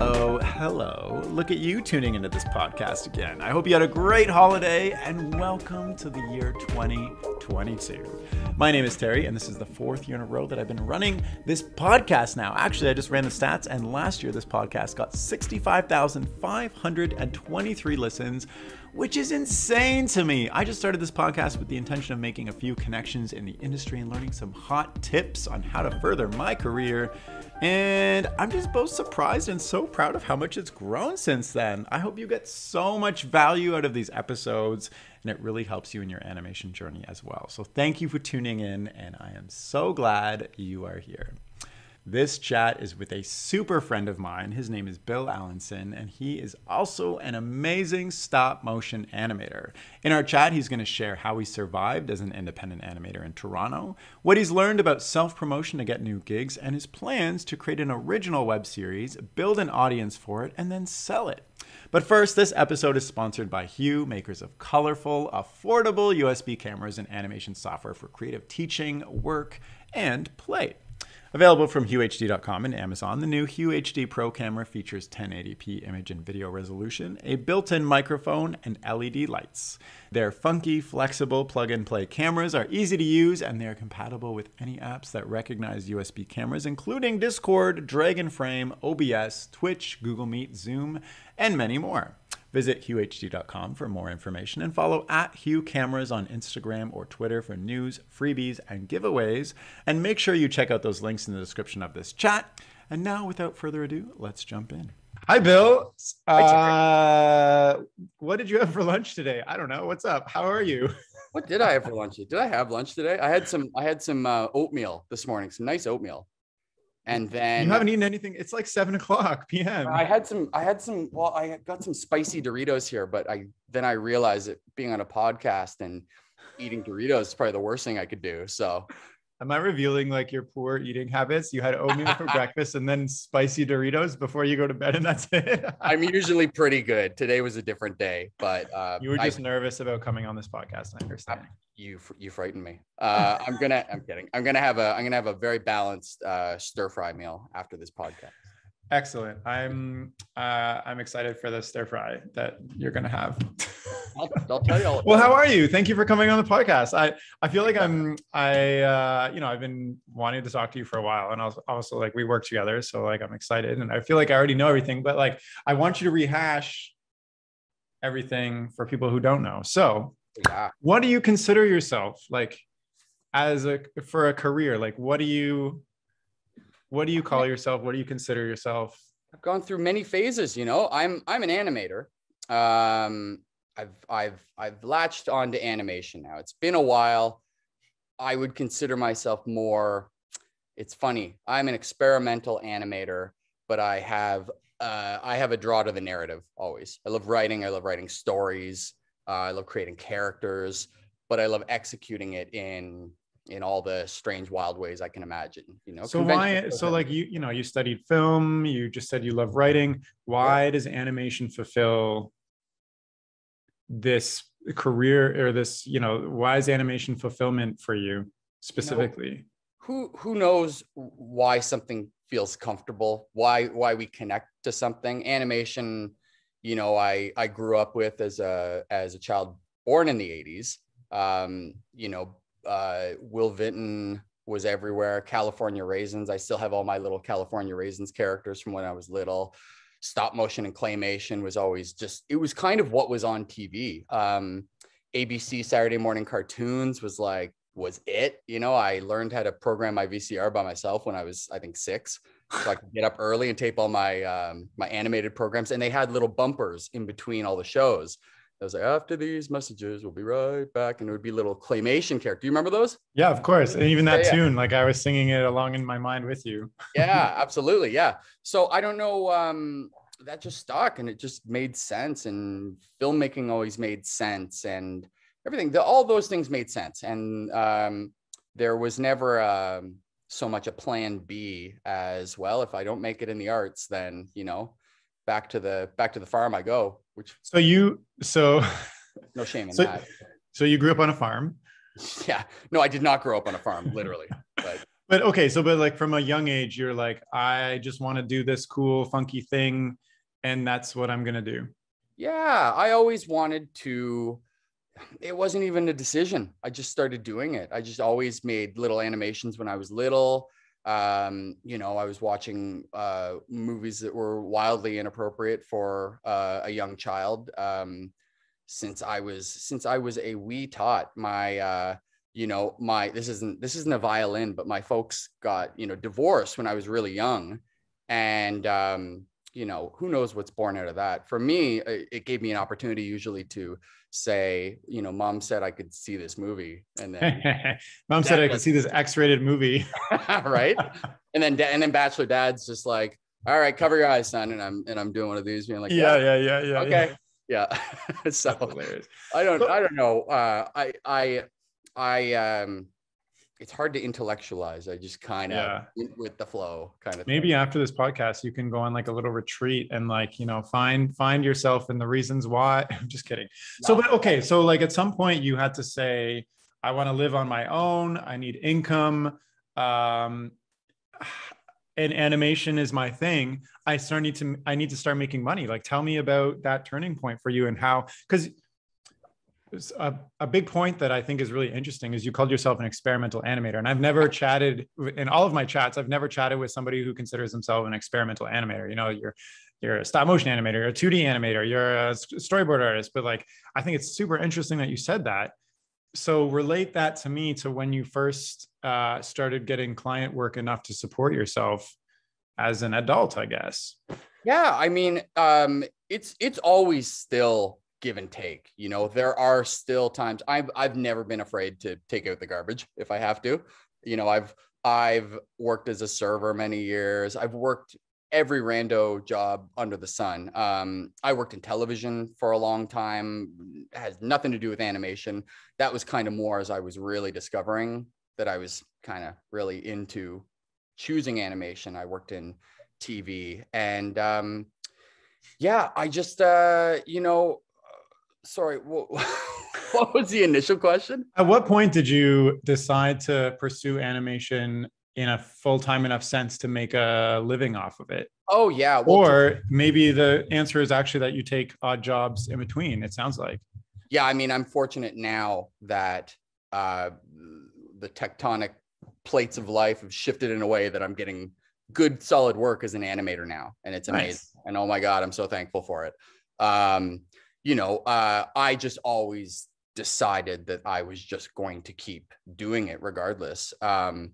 Oh, hello. Look at you tuning into this podcast again. I hope you had a great holiday and welcome to the year 2022. My name is Terry, and this is the fourth year in a row that I've been running this podcast now. Actually, I just ran the stats, and last year this podcast got 65,523 listens which is insane to me. I just started this podcast with the intention of making a few connections in the industry and learning some hot tips on how to further my career. And I'm just both surprised and so proud of how much it's grown since then. I hope you get so much value out of these episodes and it really helps you in your animation journey as well. So thank you for tuning in, and I am so glad you are here. This chat is with a super friend of mine. His name is Bill Allinson, and he is also an amazing stop motion animator. In our chat, he's going to share how he survived as an independent animator in Toronto, what he's learned about self promotion to get new gigs, and his plans to create an original web series, build an audience for it, and then sell it. But first, this episode is sponsored by Hue, makers of colorful, affordable USB cameras and animation software for creative teaching, work, and play. Available from HueHD.com and Amazon, the new Hue HD Pro camera features 1080p image and video resolution, a built in microphone, and LED lights. Their funky, flexible plug and play cameras are easy to use and they are compatible with any apps that recognize USB cameras, including Discord, Dragonframe, OBS, Twitch, Google Meet, Zoom, and many more. Visit huehd.com for more information and follow at Hue Cameras on Instagram or Twitter for news, freebies, and giveaways. And make sure you check out those links in the description of this chat. And now, without further ado, let's jump in. Hi, Bill. Uh, what did you have for lunch today? I don't know. What's up? How are you? What did I have for lunch? Did I have lunch today? I had some. I had some uh, oatmeal this morning. Some nice oatmeal. And then you haven't eaten anything. It's like seven o'clock p.m. I had some. I had some. Well, I got some spicy Doritos here, but I then I realized that being on a podcast and eating Doritos is probably the worst thing I could do. So Am I revealing like your poor eating habits? You had oatmeal for breakfast and then spicy Doritos before you go to bed, and that's it. I'm usually pretty good. Today was a different day, but uh, you were just I, nervous about coming on this podcast. I understand. I, you you frightened me. Uh, I'm gonna. I'm kidding. I'm gonna have a. I'm gonna have a very balanced uh, stir fry meal after this podcast. Excellent. I'm uh, I'm excited for the stir fry that you're gonna have. I'll, I'll, tell you all. well, how are you? Thank you for coming on the podcast. I I feel like I'm I uh, you know I've been wanting to talk to you for a while, and also, also like we work together, so like I'm excited, and I feel like I already know everything, but like I want you to rehash everything for people who don't know. So, yeah. what do you consider yourself like as a for a career? Like, what do you what do you call yourself? What do you consider yourself? I've gone through many phases. You know, I'm I'm an animator. Um, I've I've I've latched onto animation now. It's been a while. I would consider myself more. It's funny. I'm an experimental animator, but I have uh, I have a draw to the narrative always. I love writing. I love writing stories. Uh, I love creating characters, but I love executing it in in all the strange wild ways i can imagine you know so why so like you you know you studied film you just said you love writing. Why yeah. does animation fulfill this career or this you know why is animation fulfillment for you specifically you know, who who knows why something feels comfortable why why we connect to something. Animation you know i i grew up with as a as a child born in the 80s um you know uh, Will Vinton was everywhere. California Raisins. I still have all my little California Raisins characters from when I was little. Stop motion and claymation was always just, it was kind of what was on TV. Um, ABC Saturday morning cartoons was like, was it. You know, I learned how to program my VCR by myself when I was, I think, six. So I could get up early and tape all my um, my animated programs. And they had little bumpers in between all the shows. I was like, after these messages, we'll be right back. And it would be little claymation character. Do you remember those? Yeah, of course. And even that yeah, tune, yeah. like I was singing it along in my mind with you. yeah, absolutely. Yeah. So I don't know. Um, that just stuck and it just made sense. And filmmaking always made sense and everything. The, all those things made sense. And um, there was never um, so much a plan B as well. If I don't make it in the arts, then, you know, back to the back to the farm I go. Which so you so no shame in so, that. So you grew up on a farm. Yeah. No, I did not grow up on a farm, literally. but But okay, so but like from a young age, you're like, I just want to do this cool, funky thing, and that's what I'm gonna do. Yeah, I always wanted to. It wasn't even a decision. I just started doing it. I just always made little animations when I was little. Um, you know, I was watching uh, movies that were wildly inappropriate for uh, a young child. Um, since I was since I was a wee tot, my uh, you know my this isn't this isn't a violin but my folks got you know divorced when i was really young and um you know who knows what's born out of that for me it gave me an opportunity usually to say you know mom said i could see this movie and then mom said i could see this x-rated movie. Right? And then and then bachelor dad's just like all right cover your eyes son and i'm and i'm doing one of these being like yeah yeah yeah yeah okay. yeah, yeah. so hilarious. i don't i don't know uh i i I um it's hard to intellectualize. I just kind of yeah. with the flow kind of maybe thing. after this podcast you can go on like a little retreat and like you know find find yourself and the reasons why I'm just kidding. No. So but okay, so like at some point you had to say I want to live on my own, I need income um and animation is my thing. I start need to I need to start making money. Like tell me about that turning point for you and how cuz a, a big point that I think is really interesting is you called yourself an experimental animator. And I've never chatted in all of my chats, I've never chatted with somebody who considers themselves an experimental animator. You know, you're you're a stop motion animator, you're a 2D animator, you're a storyboard artist. But like I think it's super interesting that you said that. So relate that to me to when you first uh, started getting client work enough to support yourself as an adult, I guess. Yeah, I mean, um, it's it's always still give and take. You know, there are still times I've I've never been afraid to take out the garbage if I have to. You know, I've I've worked as a server many years. I've worked every rando job under the sun. Um, I worked in television for a long time. Has nothing to do with animation. That was kind of more as I was really discovering that I was kind of really into choosing animation. I worked in TV and um, yeah, I just uh, you know sorry, what, what was the initial question? At what point did you decide to pursue animation in a full-time enough sense to make a living off of it? Oh yeah. Well, or maybe the answer is actually that you take odd jobs in between. It sounds like. Yeah, I mean, I'm fortunate now that uh, the tectonic plates of life have shifted in a way that I'm getting good, solid work as an animator now, and it's amazing. Nice. And oh my god, I'm so thankful for it. Um, you know, uh, I just always decided that I was just going to keep doing it regardless. Um,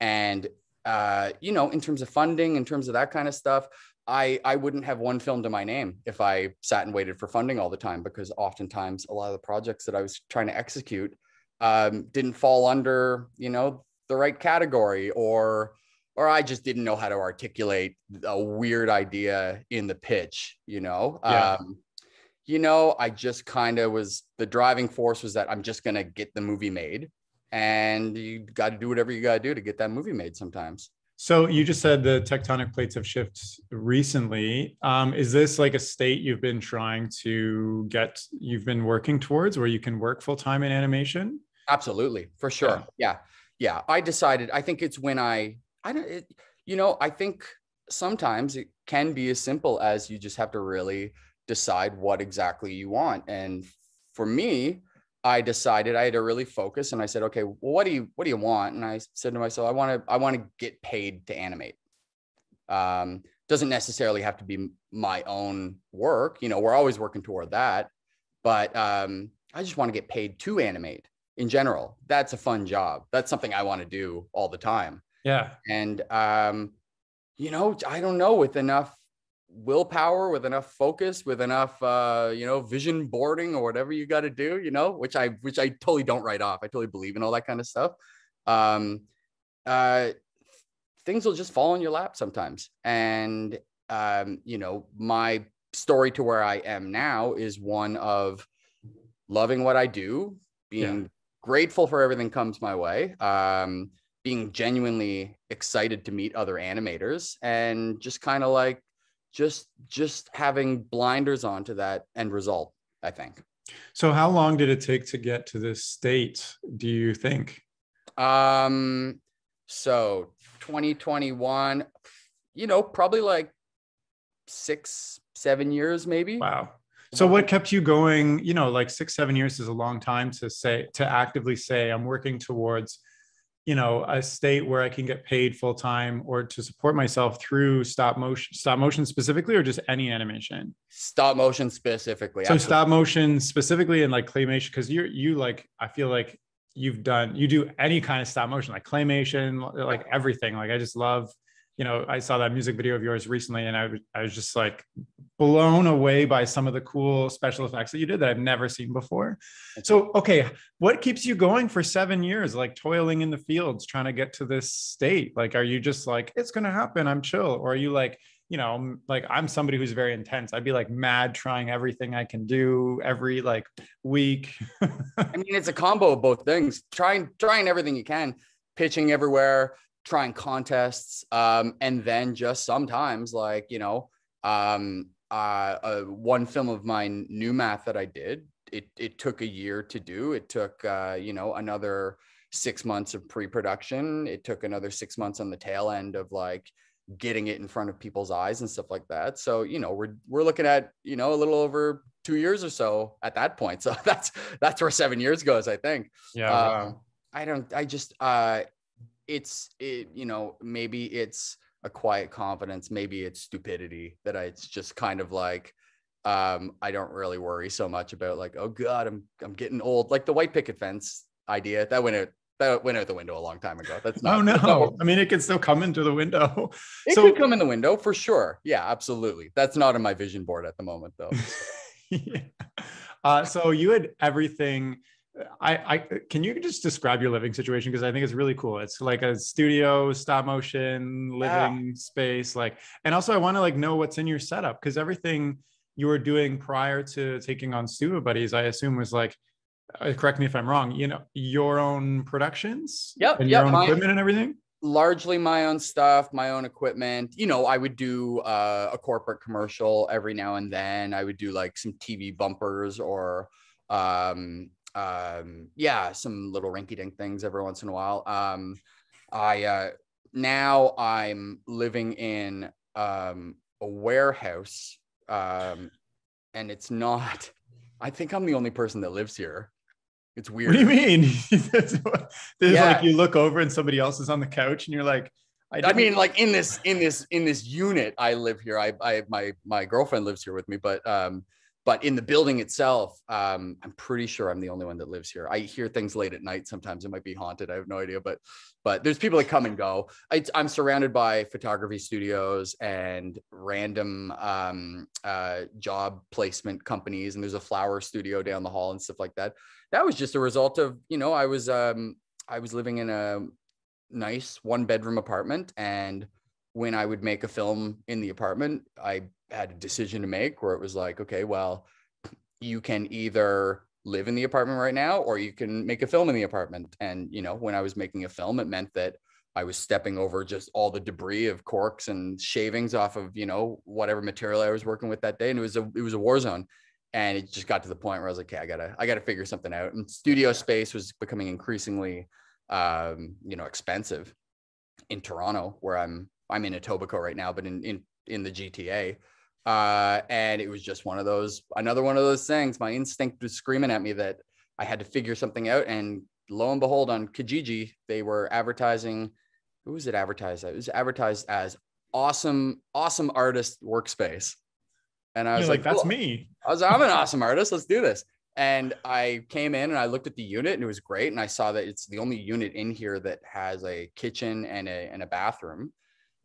and uh, you know, in terms of funding, in terms of that kind of stuff, I I wouldn't have one film to my name if I sat and waited for funding all the time because oftentimes a lot of the projects that I was trying to execute um, didn't fall under you know the right category or or I just didn't know how to articulate a weird idea in the pitch, you know. Yeah. Um, you know, I just kind of was the driving force was that I'm just going to get the movie made. And you got to do whatever you got to do to get that movie made sometimes. So you just said the tectonic plates have shifted recently. Um, is this like a state you've been trying to get, you've been working towards where you can work full time in animation? Absolutely, for sure. Yeah. yeah. yeah. I decided, I think it's when I, I don't, it, you know, I think sometimes it can be as simple as you just have to really decide what exactly you want. And for me, I decided I had to really focus and I said, okay, well, what do you what do you want? And I said to myself, I want to I want to get paid to animate. Um, doesn't necessarily have to be my own work. You know, we're always working toward that, but um, I just want to get paid to animate in general. That's a fun job. That's something I want to do all the time. Yeah. And um, you know, I don't know with enough willpower with enough focus with enough uh you know vision boarding or whatever you got to do you know which i which i totally don't write off. I totally believe in all that kind of stuff. Um uh things will just fall in your lap sometimes. And um you know my story to where i am now is one of loving what i do being yeah. grateful for everything comes my way um being genuinely excited to meet other animators and just kind of like just just having blinders on to that end result i think so how long did it take to get to this state do you think um So 2021, you know, probably like six, seven years, maybe. Wow. So what kept you going? You know, like six, seven years is a long time to say to actively say I'm working towards, you know, a state where I can get paid full time or to support myself through stop motion, stop motion specifically, or just any animation. Stop motion specifically. So absolutely. stop motion specifically and like claymation, because you're you like I feel like you've done you do any kind of stop motion like claymation, like everything. Like I just love you know, I saw that music video of yours recently and I, was I was just like blown away by some of the cool special effects that you did that I've never seen before. So, okay, what keeps you going for seven years, like toiling in the fields, trying to get to this state? Like, are you just like, it's going to happen, I'm chill? Or are you like, you know, like I'm somebody who's very intense. I'd be like mad trying everything I can do every like week. I mean, it's a combo of both things. Trying, trying everything you can, pitching everywhere, trying contests um, and then just sometimes like you know um, uh, uh, one film of mine new math that i did it, it took a year to do. It took uh, you know another six months of pre-production. It took another six months on the tail end of like getting it in front of people's eyes and stuff like that. So you know we're we're looking at you know a little over two years or so at that point. So that's that's where seven years goes i think. Yeah wow. Um, i don't i just uh it's it, you know maybe it's a quiet confidence maybe it's stupidity that I, it's just kind of like um i don't really worry so much about like oh god i'm i'm getting old. Like the white picket fence idea that went out that went out the window a long time ago. That's not oh no. not, i mean it can still come into the window. It so, could come in the window for sure. Yeah absolutely. That's not in my vision board at the moment though. Yeah. uh, so you had everything I, I can you just describe your living situation because I think it's really cool. It's like a studio, stop motion, living yeah. space, like, and also I want to like know what's in your setup because everything you were doing prior to taking on Stoopid Buddies, I assume was like, uh, correct me if I'm wrong, you know, your own productions, yep, and yep, your own my, equipment and everything. Largely my own stuff, my own equipment. You know, I would do uh, a corporate commercial every now and then. I would do like some TV bumpers or um um, yeah, some little rinky dink things every once in a while. Um, I uh, now I'm living in um, a warehouse, um, and it's not. I think I'm the only person that lives here. It's weird. What do you mean? There's yeah. like you look over and somebody else is on the couch, and you're like, I, I, mean, like in this in this in this unit, I live here. I I my my girlfriend lives here with me, but um, but in the building itself um, i'm pretty sure i'm the only one that lives here. I hear things late at night sometimes. It might be haunted. I have no idea. But but there's people that come and go. I, am surrounded by photography studios and random um, uh, job placement companies. And there's a flower studio down the hall and stuff like that. That was just a result of you know i was um, i was living in a nice one bedroom apartment and when I would make a film in the apartment, I had a decision to make where it was like, okay, well, you can either live in the apartment right now or you can make a film in the apartment. And, you know, when I was making a film, it meant that I was stepping over just all the debris of corks and shavings off of, you know, whatever material I was working with that day. And it was a, it was a war zone. And it just got to the point where I was like, okay, I gotta, I gotta figure something out. And studio space was becoming increasingly, um, you know, expensive in Toronto, where I'm I'm in Etobicoke right now, but in in in the GTA. Uh, and it was just one of those, another one of those things. My instinct was screaming at me that I had to figure something out. And lo and behold, on Kijiji, they were advertising. Who was it advertised? It was advertised as awesome, awesome artist workspace. And I was like, like, "That's cool. me." I was, like, "I'm an awesome artist. Let's do this." And I came in and I looked at the unit, and it was great. And I saw that it's the only unit in here that has a kitchen and a and a bathroom.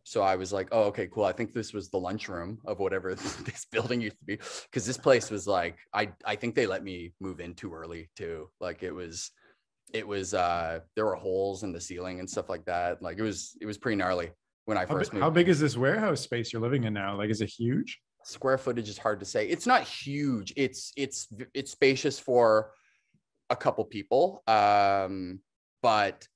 So I was like, oh, okay, cool. I think this was the lunchroom of whatever this building used to be. Cause this place was like, I, I think they let me move in too early too. Like it was, it was, uh, there were holes in the ceiling and stuff like that. Like it was, it was pretty gnarly when I first how, moved. How big is this warehouse space you're living in now? Like, is it huge? Square footage is hard to say. It's not huge. It's, it's, it's spacious for a couple people. Um, but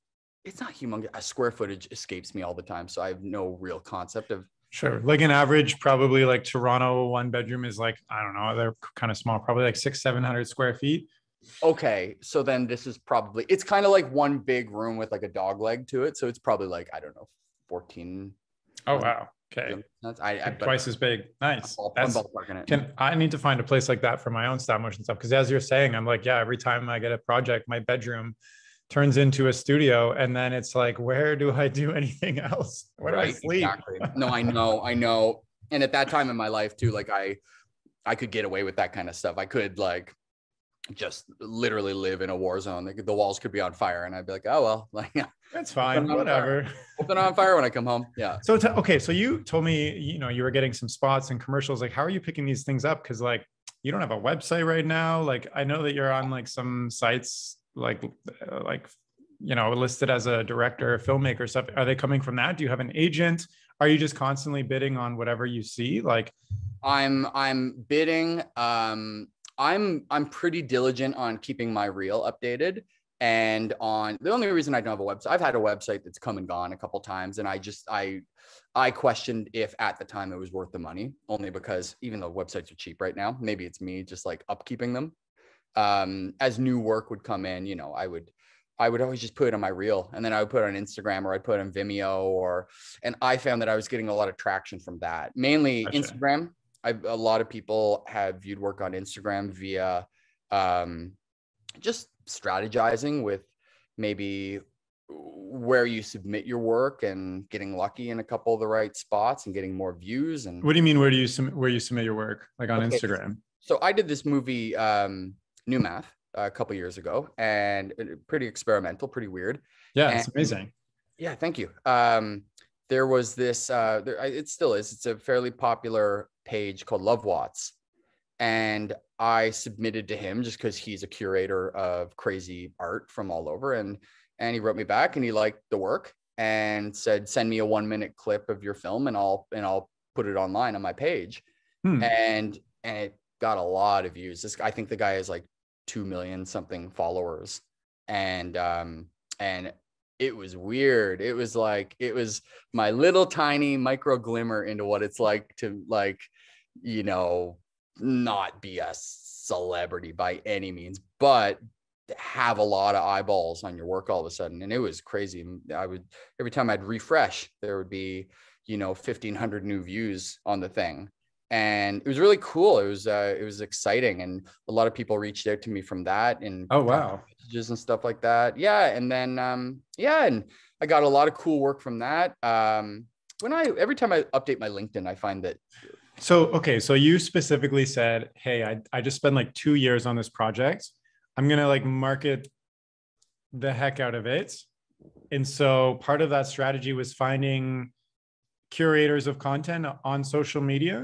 it's not humongous. A square footage escapes me all the time, so I have no real concept of. Sure, like an average, probably like Toronto one bedroom is like I don't know, they're kind of small, probably like six, seven hundred square feet. okay, so then this is probably it's kind of like one big room with like a dog leg to it. So it's probably like, I don't know, 14. Oh wow. Okay. That's I, I twice as big. Nice. I'm That's, ballparking it. can I need to find a place like that for my own stop motion stuff? Because as you're saying, I'm like, yeah, every time I get a project, my bedroom turns into a studio, and then it's like, where do I do anything else? Where do I sleep? Exactly. No, I know, I know. And at that time in my life too, like I I could get away with that kind of stuff. I could like just literally live in a war zone. Like the walls could be on fire, and I'd be like, oh well, like yeah, That's fine. Whatever. open on fire when I come home. Yeah. So t- okay, so you told me you know you were getting some spots and commercials. Like, how are you picking these things up? Because like you don't have a website right now. Like, I know that you're on like some sites like uh, like you know listed as a director, filmmaker stuff. Are they coming from that? Do you have an agent? Are you just constantly bidding on whatever you see? Like, I'm I'm bidding. Um, I'm I'm pretty diligent on keeping my reel updated. And on the only reason I don't have a website, I've had a website that's come and gone a couple times, and I just I I questioned if at the time it was worth the money, only because even though websites are cheap right now, maybe it's me just like upkeeping them. Um, as new work would come in, you know, I would I would always just put it on my reel and then I would put it on Instagram or I'd put it on Vimeo or and I found that I was getting a lot of traction from that. Mainly Gotcha. Instagram. I a lot of people have viewed work on Instagram via um just strategizing with maybe where you submit your work and getting lucky in a couple of the right spots and getting more views and what do you mean? Where do you submit where you submit your work? Like on Okay. Instagram? so I did this movie, um, New Math, a couple years ago, and uh, pretty experimental, pretty weird. Yeah, it's amazing. Yeah, thank you. Um, there was this. Uh, there, it still is. It's a fairly popular page called Love Watts, and I submitted to him just because he's a curator of crazy art from all over, and and he wrote me back and he liked the work and said, send me a one minute clip of your film and I'll and I'll put it online on my page Hmm. and and it got a lot of views. This I think the guy has like two million something followers, and um and it was weird. It was like it was my little tiny micro glimmer into what it's like to like you know not be a celebrity by any means, but have a lot of eyeballs on your work all of a sudden. And it was crazy. I would every time i'd refresh there would be you know 1500 new views on the thing and it was really cool it was uh, it was exciting and a lot of people reached out to me from that and Oh wow. messages and stuff like that yeah and then um yeah and i got a lot of cool work from that um when i every time i update my linkedin i find that So okay, so you specifically said, "Hey, I I just spent like two years on this project. I'm gonna like market the heck out of it." And so part of that strategy was finding curators of content on social media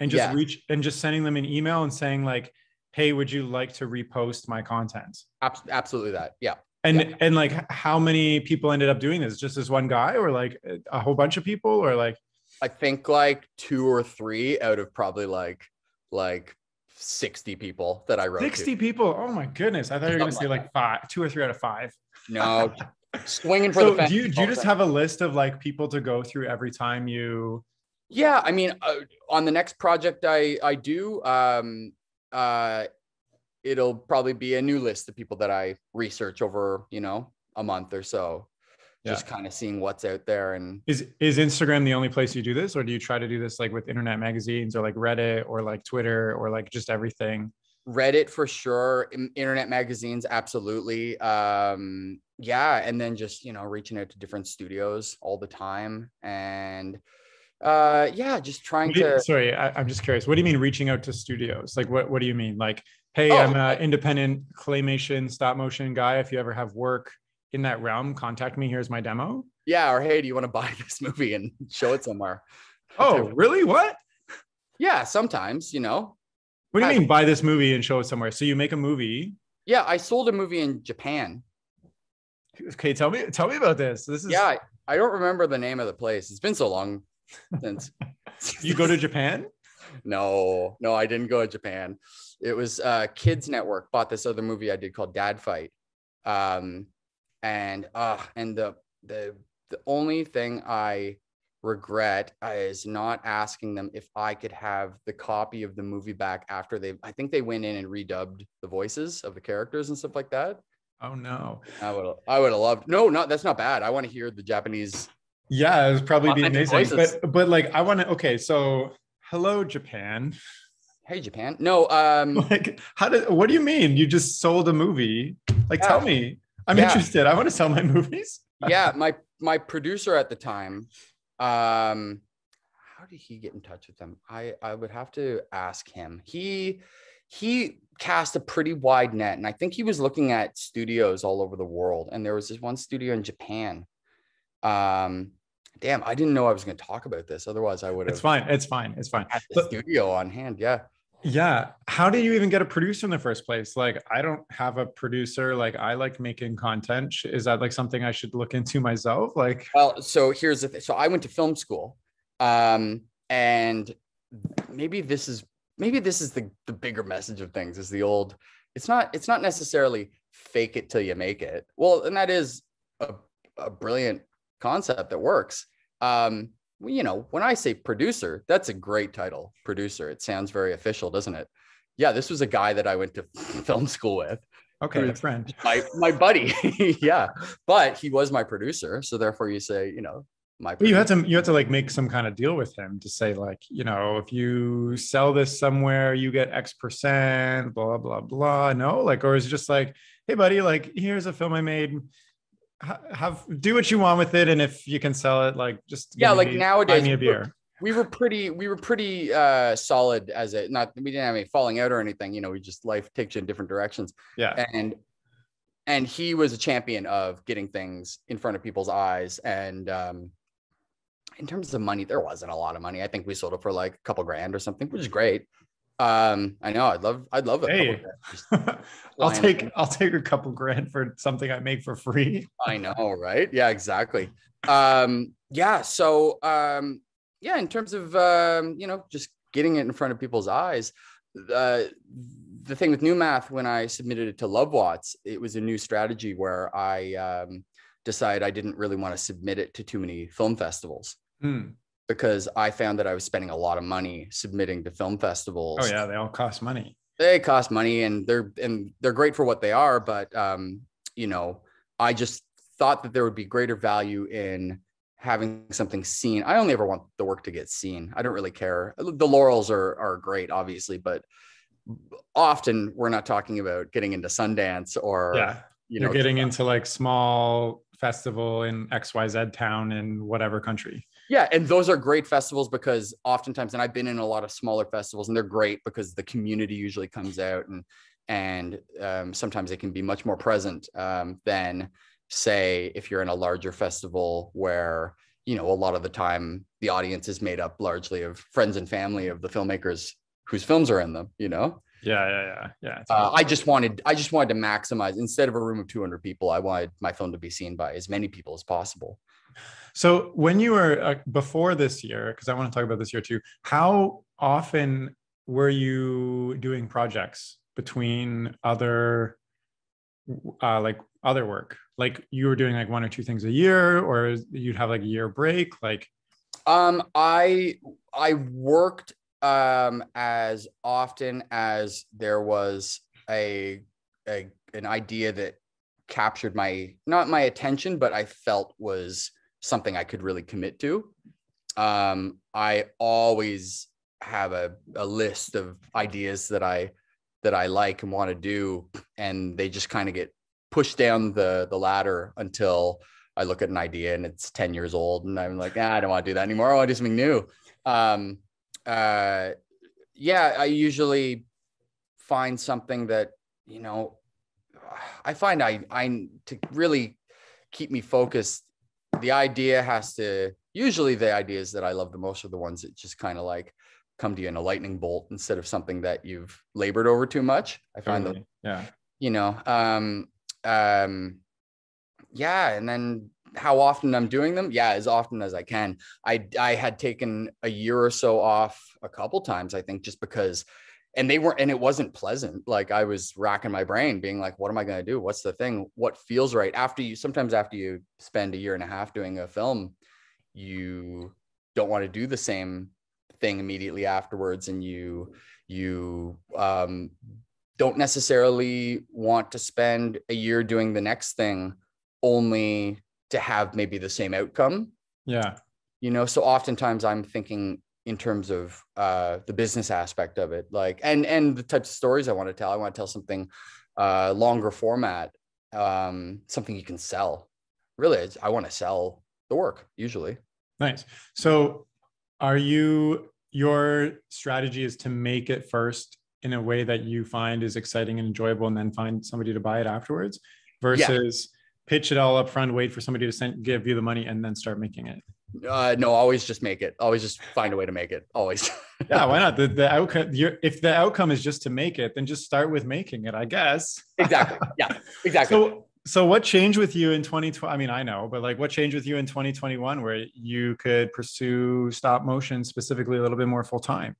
and just Yeah. reach and just sending them an email and saying like, "Hey, would you like to repost my content?" absolutely that yeah And Yeah. and like how many people ended up doing this? Just this one guy or like uh, a whole bunch of people or like I think like two or three out of probably like like 60 people that I wrote 60 to. people. Oh my goodness. I thought you were going to say like five, two or three out of five. No, swinging for So the fence. do you, do you just have a list of like people to go through every time you, Yeah, I mean, uh, on the next project I I do, um, uh, it'll probably be a new list of people that I research over, you know, a month or so, just kind of seeing what's out there and is, is Instagram the only place you do this? Or do you try to do this like with internet magazines or like Reddit or like Twitter or like just everything? Reddit for sure, internet magazines absolutely. Um, yeah, and then just you know reaching out to different studios all the time, and uh, yeah, just trying you- to. sorry, I, I'm just curious. What do you mean reaching out to studios? Like what, what do you mean? Like, hey, Oh, I'm an independent claymation stop motion guy. If you ever have work in that realm, contact me. Here's my demo. Yeah, or hey, do you want to buy this movie and show it somewhere? Oh, really? What? Yeah, sometimes you know. What do you Has- mean buy this movie and show it somewhere? So you make a movie. Yeah, I sold a movie in Japan. Okay, tell me tell me about this. This is Yeah, I, I don't remember the name of the place. It's been so long since. you go to Japan? No, no, I didn't go to Japan. It was uh Kids Network bought this other movie I did called Dad Fight. Um and uh and the the the only thing I regret is not asking them if I could have the copy of the movie back after they I think they went in and redubbed the voices of the characters and stuff like that. Oh no. I would I would have loved no, not that's not bad. I want to hear the Japanese Yeah, it would probably be amazing. voices. But but like I want to okay, so hello Japan. Hey Japan. No, um Like how did what do you mean? You just sold a movie? Like Yeah. tell me. I'm Yeah. interested. I want to sell my movies. yeah, my my producer at the time, um, how did he get in touch with them? I I would have to ask him. He he cast a pretty wide net, and I think he was looking at studios all over the world. And there was this one studio in Japan. Um, damn, I didn't know I was going to talk about this. Otherwise, I would have. It's fine. It's fine. It's fine. had the But- studio on hand. Yeah. Yeah. How did you even get a producer in the first place? Like, I don't have a producer. Like, I like making content. Is that like something I should look into myself? Like, Well, so here's the thing. So I went to film school, um, and maybe this is maybe this is the the bigger message of things. Is the old? It's not. It's not necessarily fake it till you make it. Well, and that is a, a brilliant concept that works. Um, you know, when I say producer, that's a great title. Producer. It sounds very official, doesn't it? Yeah, this was a guy that I went to film school with okay, a friend. my my buddy yeah but he was my producer so therefore you say you know my But you had to you had to like make some kind of deal with him to say like you know if you sell this somewhere you get X percent blah blah blah no like or is it just like hey buddy like here's a film I made have do what you want with it and if you can sell it like just Yeah, like me- nowadays, buy me a we were- beer. we were pretty we were pretty uh solid as a not we didn't have any falling out or anything you know we just life takes you in different directions. Yeah. And and he was a champion of getting things in front of people's eyes and um in terms of money there wasn't a lot of money. I think we sold it for like a couple grand or something which is great um i know i'd love i'd love it. Hey. I'll take in. I'll take a couple grand for something I make for free I know, right? Yeah, exactly. Um, yeah, so um, yeah, in terms of um, you know, just getting it in front of people's eyes, uh, the thing with New Math when I submitted it to Love LoveWatts, it was a new strategy where I um, decided I didn't really want to submit it to too many film festivals Hmm. Because I found that I was spending a lot of money submitting to film festivals. oh yeah they all cost money. They cost money and they're and they're great for what they are but um you know i just thought that there would be greater value in having something seen. I only ever want the work to get seen. I don't really care. The laurels are are great obviously but often we're not talking about getting into sundance or yeah you you're know getting into like small festival in xyz town in whatever country Yeah, and those are great festivals because oftentimes, and I've been in a lot of smaller festivals, and they're great because the community usually comes out, and and um, sometimes it can be much more present um, than, say, if you're in a larger festival where you know a lot of the time the audience is made up largely of friends and family of the filmmakers whose films are in them. You know, yeah yeah yeah yeah uh, I just wanted I just wanted to maximize instead of a room of 200 people, I wanted my film to be seen by as many people as possible. So when you were uh, before this year, because I want to talk about this year too, how often were you doing projects between other, uh, like other work? Like you were doing like one or two things a year, or you'd have like a year break? Like, Um, I I worked um as often as there was a, a an idea that captured my not my attention, but I felt was something I could really commit to. Um, I always have a, a list of ideas that I that I like and want to do, and they just kind of get pushed down the the ladder until I look at an idea and it's 10 years old and I'm like, ah, I don't want to do that anymore. I want to do something new. Um, uh, yeah, I usually find something that, you know, I find I, I, to really keep me focused, the idea has to, usually the ideas that I love the most are the ones that just kind of like come to you in a lightning bolt instead of something that you've labored over too much. I find that totally. yeah, you know um um yeah and then how often i'm doing them yeah as often as i can i i had taken a year or so off a couple times i think just because and they weren't and it wasn't pleasant like i was racking my brain being like what am i going to do? What's the thing? What feels right? After you sometimes after you spend a year and a half doing a film you don't want to do the same thing immediately afterwards and you you um, don't necessarily want to spend a year doing the next thing only to have maybe the same outcome. Yeah. You know so oftentimes i'm thinking in terms of uh, the business aspect of it like and and the types of stories i want to tell. I want to tell something uh, longer format um, something you can sell. Really i want to sell the work usually. Nice. So are you your strategy is to make it first in a way that you find is exciting and enjoyable and then find somebody to buy it afterwards versus yeah. pitch it all up front wait for somebody to send, give you the money and then start making it uh, no always just make it. Always just find a way to make it always. Yeah why not? The, the outcome if the outcome is just to make it then just start with making it i guess. Exactly. Yeah exactly. So so what changed with you in 2020 i mean i know but like what changed with you in 2021 where you could pursue stop motion specifically a little bit more full time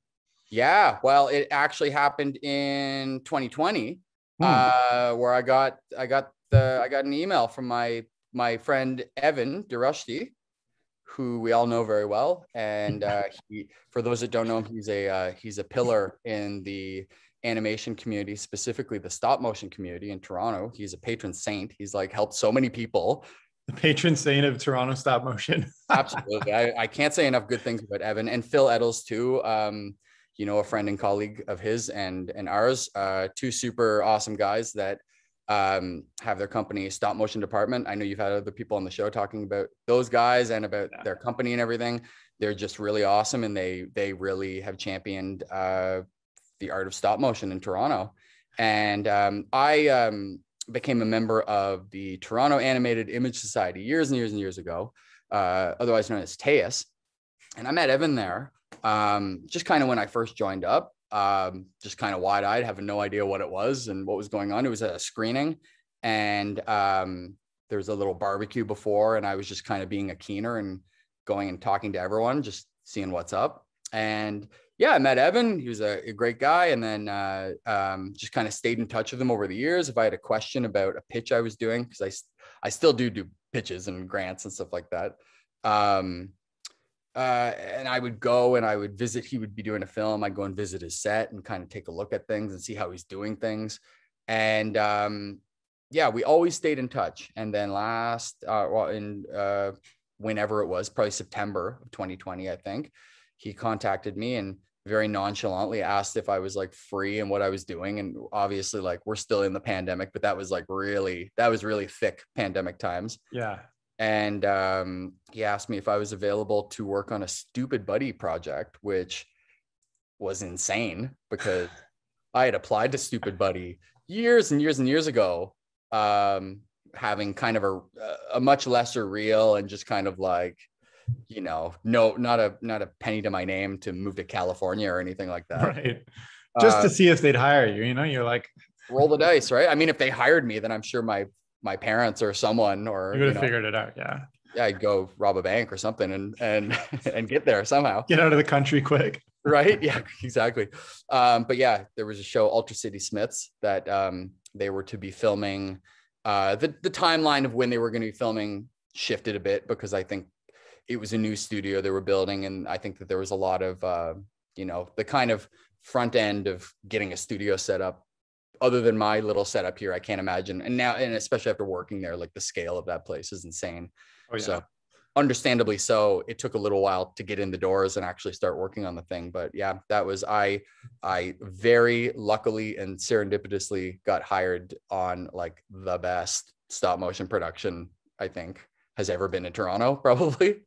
yeah well it actually happened in 2020 hmm. uh, where i got i got the i got an email from my my friend evan DeRushie who we all know very well and uh, he, for those that don't know him he's a uh, he's a pillar in the animation community, specifically the stop motion community in Toronto. He's a patron saint. He's like helped so many people. The patron saint of Toronto stop motion. Absolutely. I, I, can't say enough good things about Evan and Phil Eddolls too. Um, you know, a friend and colleague of his and and ours, uh, two super awesome guys that um, have their company stop motion department. I know you've had other people on the show talking about those guys and about yeah. their company and everything. They're just really awesome, and they they really have championed uh, the art of stop motion in Toronto. And um, I um, became a member of the Toronto Animated Image Society years and years and years ago, uh, otherwise known as TAIS. And I met Evan there um, just kind of when I first joined up, um, just kind of wide eyed, having no idea what it was and what was going on. It was a screening and um, there was a little barbecue before, and I was just kind of being a keener and going and talking to everyone, just seeing what's up. And yeah, I met Evan. He was a, a great guy, and then uh, um, just kind of stayed in touch with him over the years. If I had a question about a pitch I was doing, because I I still do do pitches and grants and stuff like that. Um, uh, and I would go and I would visit. He would be doing a film. I'd go and visit his set and kind of take a look at things and see how he's doing things. And um, yeah, we always stayed in touch. And then last, uh, well, in uh, whenever it was, probably September of 2020, I think, he contacted me and very nonchalantly asked if I was like free and what I was doing. And obviously, like we're still in the pandemic, but that was like really, that was really thick pandemic times. Yeah. And um, he asked me if I was available to work on a Stoopid Buddy project, which was insane because I had applied to Stoopid Buddy years and years and years ago, um, having kind of a, a much lesser reel and just kind of like you know, no, not a not a penny to my name to move to California or anything like that. Right. Just uh, to see if they'd hire you, you know, you're like roll the dice, right? I mean, if they hired me, then I'm sure my my parents or someone or you would have you know, figured it out, yeah. Yeah, I'd go rob a bank or something and and and get there somehow. Get out of the country quick. right? Yeah, exactly. Um, but yeah, there was a show, Ultra City Smiths, that um, they were to be filming. Uh, the the timeline of when they were going to be filming shifted a bit because I think it was a new studio they were building, and I think that there was a lot of uh, you know the kind of front end of getting a studio set up. Other than my little setup here, I can't imagine. And now, and especially after working there, like the scale of that place is insane. Oh, yeah. So understandably so it took a little while to get in the doors and actually start working on the thing but yeah that was i i very luckily and serendipitously got hired on like the best stop motion production i think has ever been in toronto probably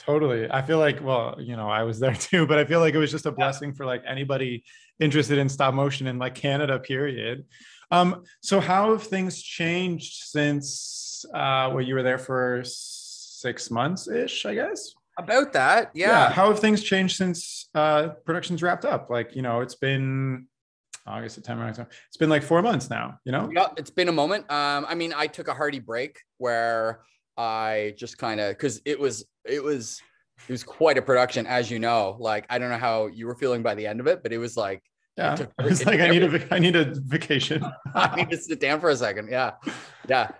Totally. I feel like, well, you know, I was there too, but I feel like it was just a blessing for like anybody interested in stop motion in like Canada, period. Um, so how have things changed since uh well, you were there for six months ish, I guess? About that, yeah. yeah. How have things changed since uh production's wrapped up? Like, you know, it's been August, September, October. It's been like four months now, you know? Yeah, it's been a moment. Um, I mean, I took a hearty break where I just kind of because it was it was it was quite a production, as you know. Like I don't know how you were feeling by the end of it, but it was like yeah, it, took, it was like I need a I need a vacation. I need to sit down for a second. Yeah, yeah.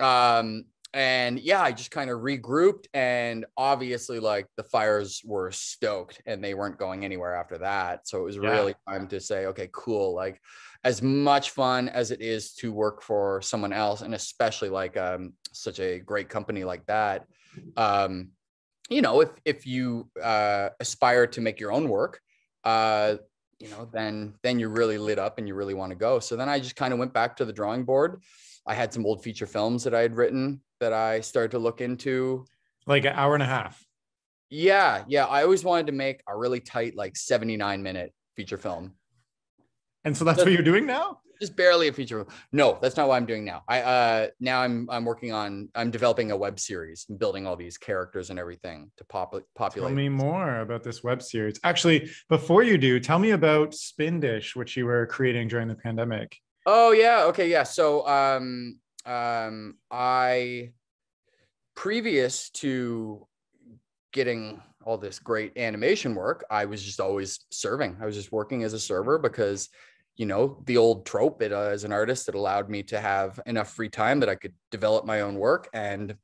Um, and yeah, I just kind of regrouped and obviously like the fires were stoked and they weren't going anywhere after that. So it was Yeah. really time to say, okay, cool. Like as much fun as it is to work for someone else and especially like um such a great company like that. Um, you know, if if you uh aspire to make your own work, uh, you know, then then you're really lit up and you really want to go. So then I just kind of went back to the drawing board. I had some old feature films that I had written that I started to look into. Like an hour and a half. Yeah, yeah. I always wanted to make a really tight, like 79 minute feature film. And so that's what you're doing now? Just barely a feature. film. No, that's not what I'm doing now. I uh now I'm I'm working on I'm developing a web series and building all these characters and everything to pop populate. Tell me more about this web series. Actually, before you do, tell me about Spin Dish, which you were creating during the pandemic. Oh yeah, okay, yeah. So um um I previous to getting all this great animation work, I was just always serving. I was just working as a server because you know the old trope it, uh, as an artist it allowed me to have enough free time that I could develop my own work and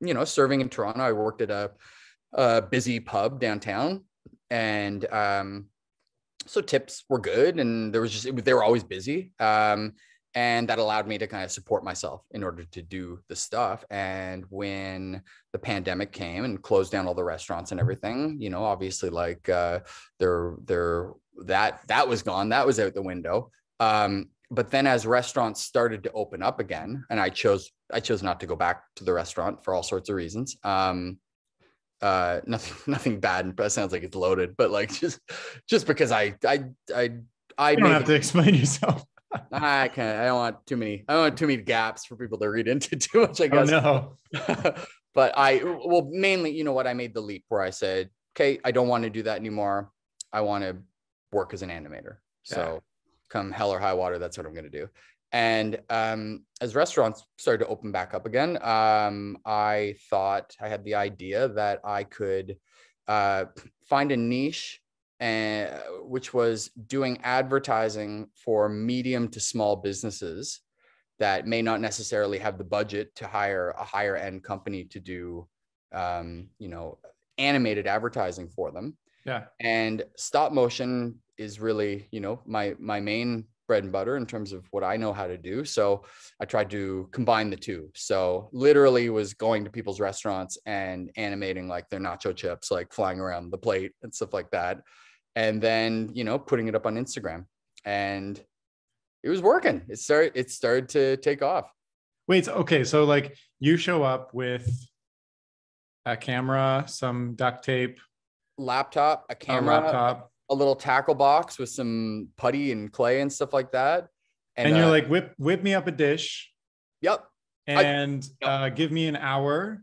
you know serving in Toronto I worked at a, a busy pub downtown and um so tips were good and there was just it, they were always busy um and that allowed me to kind of support myself in order to do the stuff. And when the pandemic came and closed down all the restaurants and everything you know obviously like uh there there that that was gone that was out the window. Um but then as restaurants started to open up again and i chose i chose not to go back to the restaurant for all sorts of reasons um uh nothing nothing bad it sounds like it's loaded but like just just because i i i i You don't have to explain yourself. I can't. I don't want too many. I don't want too many gaps for people to read into too much. I guess Oh guess. no. but I well mainly, you know what? I made the leap where I said, "Okay, I don't want to do that anymore. I want to work as an animator." So, come hell or high water, that's what I'm going to do. And um, as restaurants started to open back up again, um, I thought I had the idea that I could uh, find a niche and which was doing advertising for medium to small businesses that may not necessarily have the budget to hire a higher end company to do um, you know animated advertising for them Yeah. and stop motion is really you know my my main bread and butter in terms of what i know how to do so i tried to combine the two. So literally was going to people's restaurants and animating like their nacho chips like flying around the plate and stuff like that and then you know putting it up on instagram and it was working. It started it started to take off. Wait, okay. So like you show up with a camera, some duct tape, laptop a a camera laptop, a little tackle box with some putty and clay and stuff like that and, you're uh, like, whip whip me up a dish yep I- and Yep. uh, give me an hour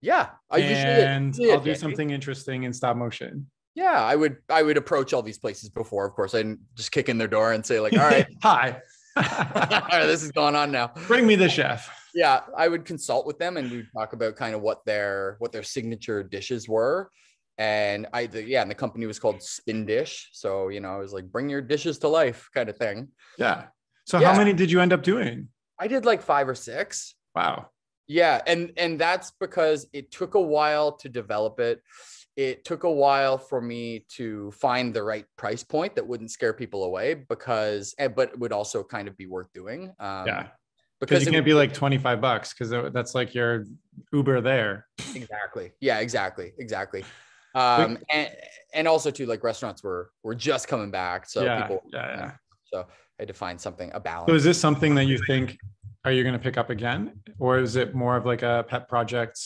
yeah i usually and usually I'll do day. something interesting in stop motion. yeah i would i would approach all these places before of course i didn't just kick in their door and say like all right Hi. all right this is going on now Bring me the chef. yeah i would consult with them and we'd talk about kind of what their what their signature dishes were and i the, yeah and the company was called spin dish so you know i was like bring your dishes to life kind of thing Yeah. So Yeah. how many did you end up doing? i did like five or six Wow. Yeah, and and that's because it took a while to develop it. It took a while for me to find the right price point that wouldn't scare people away because but it would also kind of be worth doing. Um, yeah. Because you it can't would- be like 25 bucks because that's like your Uber there. exactly. Yeah, exactly. Exactly. Um and and also too like restaurants were were just coming back so yeah, people yeah, yeah. so I had to find something a balance. So is this something that you think are you going to pick up again, or is it more of like a pet project?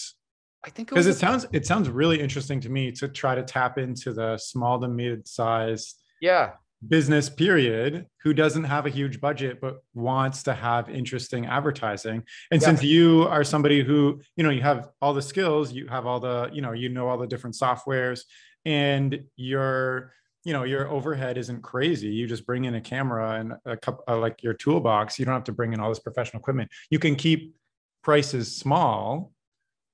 I think Because was it sounds it sounds really interesting to me to try to tap into the small to mid-sized yeah. Business period who doesn't have a huge budget but wants to have interesting advertising. And Yeah. since you are somebody who you know you have all the skills you have all the you know you know all the different softwares and your you know your overhead isn't crazy. You just bring in a camera and a couple uh, like your toolbox. You don't have to bring in all this professional equipment. You can keep prices small.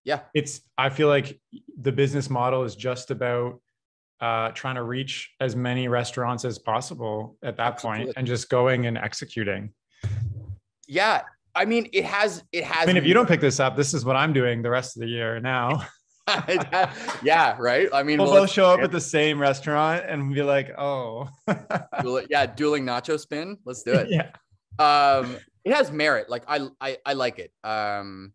Yeah. it's i feel like the business model is just about uh, trying to reach as many restaurants as possible at that Absolutely. and just going and executing yeah I mean, it has it has. I mean, if you don't pick this up, this is what I'm doing the rest of the year now. yeah, right. I mean, we'll both show up at the same restaurant and be like, "Oh, yeah, dueling nacho spin. Let's do it." yeah. Um, it has merit. Like I, I, I like it. Um,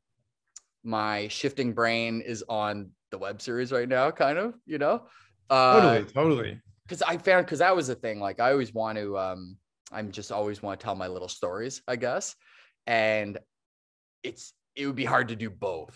my shifting brain is on the web series right now, kind of. You know. Uh, totally, totally. Because I found because that was the thing. Like I always want to. Um, I'm just always want to tell my little stories, I guess, and it's it would be hard to do both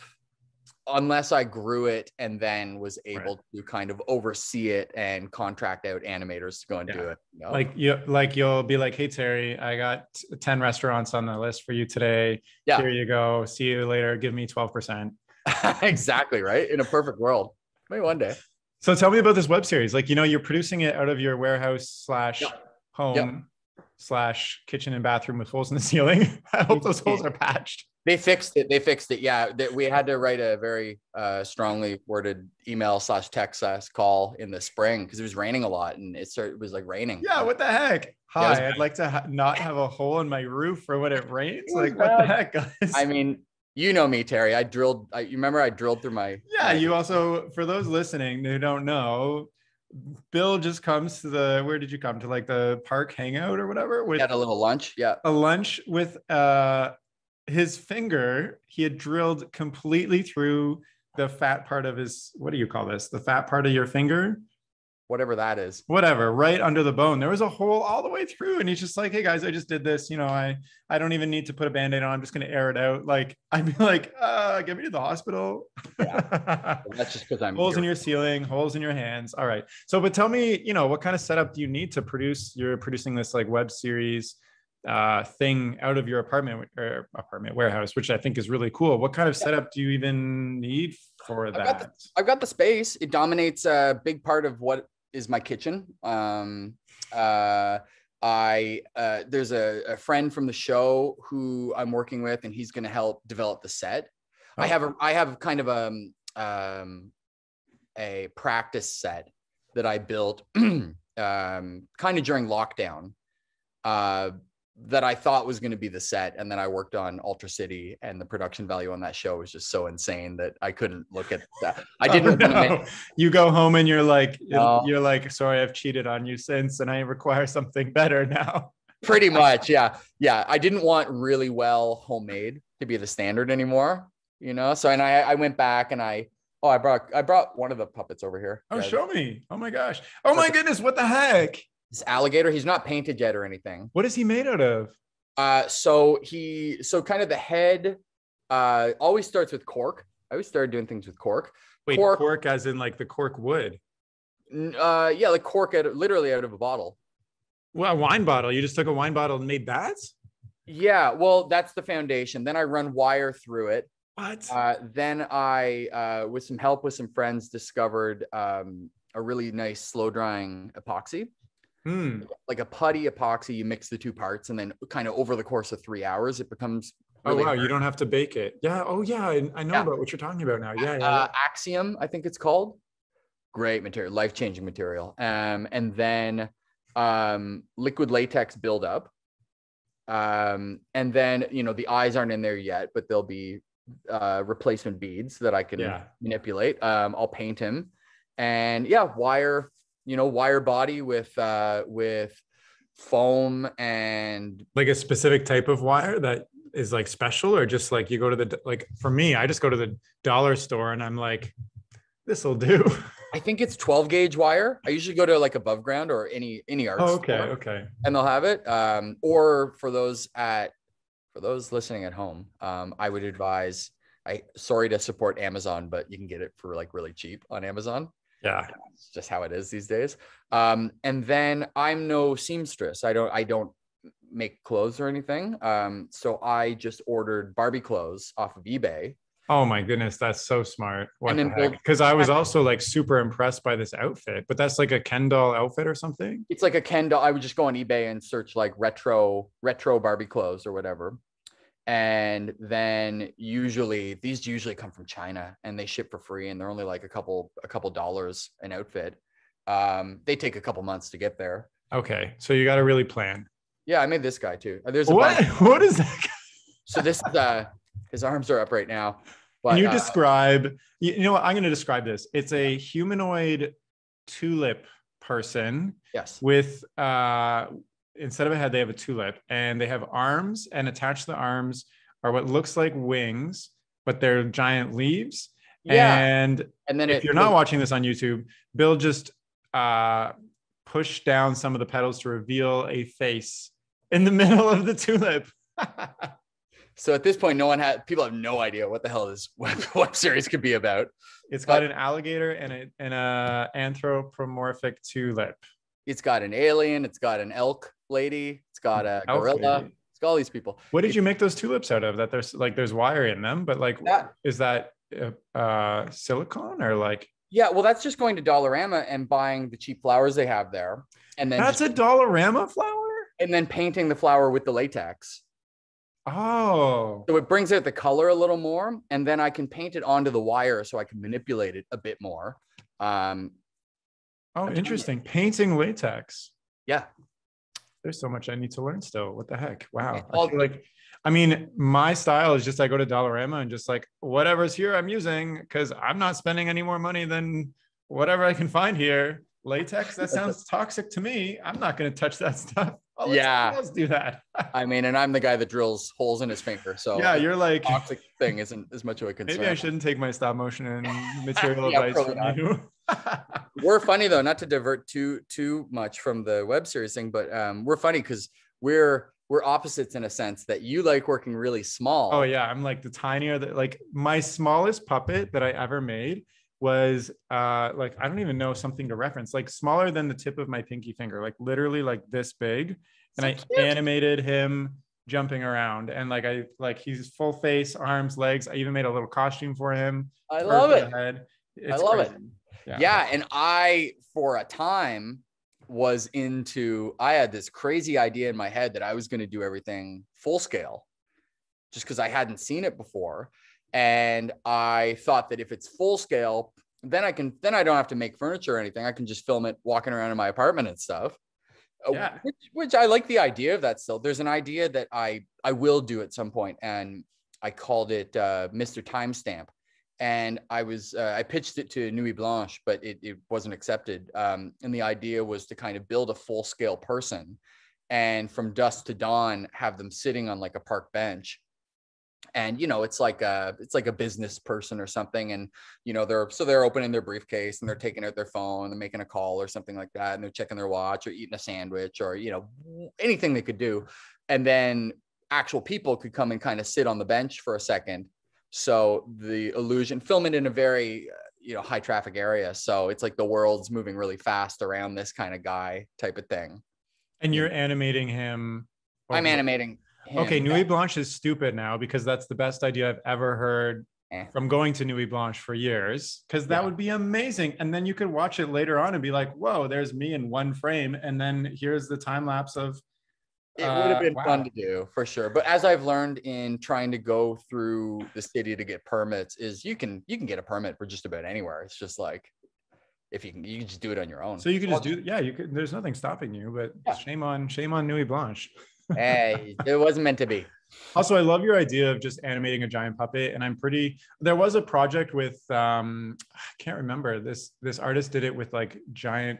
unless I grew it and then was able right. to kind of oversee it and contract out animators to go and yeah. do it. You know? Like you, like you'll be like, "Hey Terry, I got ten restaurants on the list for you today. Yeah, here you go. See you later. Give me twelve percent." exactly right. In a perfect world, maybe one day. So tell me about this web series. Like you know, you're producing it out of your warehouse slash yeah. home. Yeah. Slash kitchen and bathroom with holes in the ceiling. I hope those holes are patched. They fixed it. They fixed it. Yeah, that we had to write a very uh, strongly worded email slash text slash call in the spring because it was raining a lot and it started. It was like raining. Yeah. What the heck? Hi. Yeah, I'd like to ha- not have a hole in my roof for when it rains. Like what the heck, guys? I mean, you know me, Terry. I drilled. I, you remember I drilled through my. Yeah. My- you also, for those listening who don't know, Bill just comes to the where did you come to like the park hangout or whatever with had a little lunch yeah a lunch with uh his finger, he had drilled completely through the fat part of his, what do you call this? The fat part of your finger? Whatever that is. Whatever, right under the bone. There was a hole all the way through. And he's just like, hey guys, I just did this. You know, I I don't even need to put a band-aid on. I'm just gonna air it out. Like, I'd be like, uh, get me to the hospital. Yeah. that's just because I'm holes here. in your ceiling, holes in your hands. All right. So, but tell me, you know, what kind of setup do you need to produce? You're producing this like web series uh, thing out of your apartment or apartment warehouse, which I think is really cool. What kind of setup do you even need for that? I've got the, I've got the space. It dominates a big part of what is my kitchen. Um, uh, I uh, there's a, a, friend from the show who I'm working with, and he's going to help develop the set. Oh. I have a I have kind of a um, um, a practice set that I built um, kind of during lockdown. Uh, that I thought was going to be the set. And then I worked on Ultra City, and the production value on that show was just so insane that I couldn't look at that. I oh, didn't. Oh, no. You go home and you're like, no. you're like, sorry, I've cheated on you since, and I require something better now. Pretty much, yeah, yeah. I didn't want really well homemade to be the standard anymore, you know. So and I, I went back and I Oh, I brought I brought one of the puppets over here. Oh, show me. Oh my gosh. Oh my goodness, what the heck? This alligator. He's not painted yet or anything. What is he made out of? Uh, so he, so kind of the head, uh, always starts with cork. I always started doing things with cork. Wait, cork, cork as in like the cork wood. Uh, yeah, like cork out, literally out of a bottle. Well, a wine bottle. You just took a wine bottle and made that? Yeah, well, that's the foundation. Then I run wire through it. What? Uh, then I, uh, with some help with some friends, discovered um, a really nice slow drying epoxy. Hmm. Like a putty epoxy, you mix the two parts, and then kind of over the course of three hours, it becomes. Oh, really oh wow! Hard. You don't have to bake it. Yeah. Oh yeah. I, I know yeah. about what you're talking about now. Yeah. yeah, uh, Axiom, I think it's called. Great material, life changing material. Um, and then um, liquid latex buildup. Um, and then you know the eyes aren't in there yet, but there'll be uh, replacement beads that I can yeah. manipulate. Um, I'll paint him, and yeah, wire you know, wire body with uh with foam and like a specific type of wire that is like special or just like you go to the like for me i just go to the dollar store and i'm like this will do. I think it's 12 gauge wire. I usually go to like above ground or any any art oh, okay okay. and they'll have it um or for those at for those listening at home um i would advise i sorry to support amazon but you can get it for like really cheap on amazon yeah. It's just how it is these days. Um, and then I'm no seamstress. I don't I don't make clothes or anything. Um, so I just ordered Barbie clothes off of eBay. Oh my goodness, that's so smart. What the heck? Because I was also like super impressed by this outfit, but that's like a Ken doll outfit or something. It's like a Ken doll. I would just go on eBay and search like retro retro Barbie clothes or whatever and then usually these usually come from china and they ship for free and they're only like a couple a couple dollars an outfit um they take a couple months to get there okay so you got to really plan yeah i made this guy too there's a what bunch. what is that So this is uh his arms are up right now. But, Can you uh, describe? You, you know what? I'm going to describe this. It's a humanoid tulip person yes. with uh instead of a head they have a tulip and they have arms and attached to the arms are what looks like wings but they're giant leaves Yeah. and And then if it, you're not watching this on youtube bill just uh pushed down some of the petals to reveal a face in the middle of the tulip so at this point, no one had people have no idea what the hell this web, web series could be about. it's got But- an alligator and a and a anthropomorphic tulip It's got an alien, it's got an elk lady, it's got a gorilla, lady. it's got all these people. what did you make those tulips out of that there's like there's wire in them but like That- is that uh, uh silicone or like Yeah, well, that's just going to Dollarama and buying the cheap flowers they have there, and then that's just- a dollarama flower and then painting the flower with the latex. oh So it brings out the color a little more, and then I can paint it onto the wire so I can manipulate it a bit more. Um, oh interesting painting latex yeah, there's so much i need to learn still. What the heck? Wow. I feel like i mean my style is just i go to dollarama and just like whatever's here i'm using because i'm not spending any more money than whatever i can find here. Latex that sounds toxic to me. I'm not going to touch that stuff I'll let Yeah. someone else do that I mean, and I'm the guy that drills holes in his finger, so yeah you're like toxic thing isn't as much of a concern. maybe i shouldn't take my stop motion and material Yeah, advice from not. you we're funny though, not to divert too too much from the web series thing, but um, we're funny because we're we're opposites in a sense that you like working really small. Oh yeah, I'm like the tinier that like my smallest puppet that I ever made was uh like I don't even know something to reference, like smaller than the tip of my pinky finger, like literally like this big. And So I cute. animated him jumping around and like I like he's full face, arms, legs. I even made a little costume for him. I love it. It's love it. crazy. Yeah. and I for a time was into I had this crazy idea in my head that I was going to do everything full scale just because I hadn't seen it before. And I thought that if it's full scale, then I can then I don't have to make furniture or anything. I can just film it walking around in my apartment and stuff. Uh, Yeah. Which, which I like the idea of that still. There's an idea that I I will do at some point, and I called it uh, Mr. Timestamp and I was uh, I pitched it to Nuit Blanche, but it, it wasn't accepted. Um, and the idea was to kind of build a full scale person, and from dusk to dawn have them sitting on like a park bench, and you know it's like a it's like a business person or something, and you know they're so they're opening their briefcase and they're taking out their phone and making a call or something like that, and they're checking their watch or eating a sandwich or you know anything they could do, and then actual people could come and kind of sit on the bench for a second. So the illusion film it in a very uh, you know high traffic area so it's like the world's moving really fast around this kind of guy type of thing. And you're animating him. i'm animating him. Okay, Nuit Blanche is stupid now because that's the best idea I've ever heard Eh. from going to Nuit Blanche for years. Because that Yeah. would be amazing. And then you could watch it later on and be like, whoa, there's me in one frame. And then here's the time lapse of it would have uh, been wow. fun to do for sure but as i've learned in trying to go through the city to get permits is you can you can get a permit for just about anywhere it's just like if you can you can just do it on your own so you could just do yeah, you could there's nothing stopping you, but Yeah. shame on shame on Nuit Blanche. Hey it wasn't meant to be Also, I love your idea of just animating a giant puppet, and I'm pretty. There was a project with um, I can't remember this. This artist did it with like giant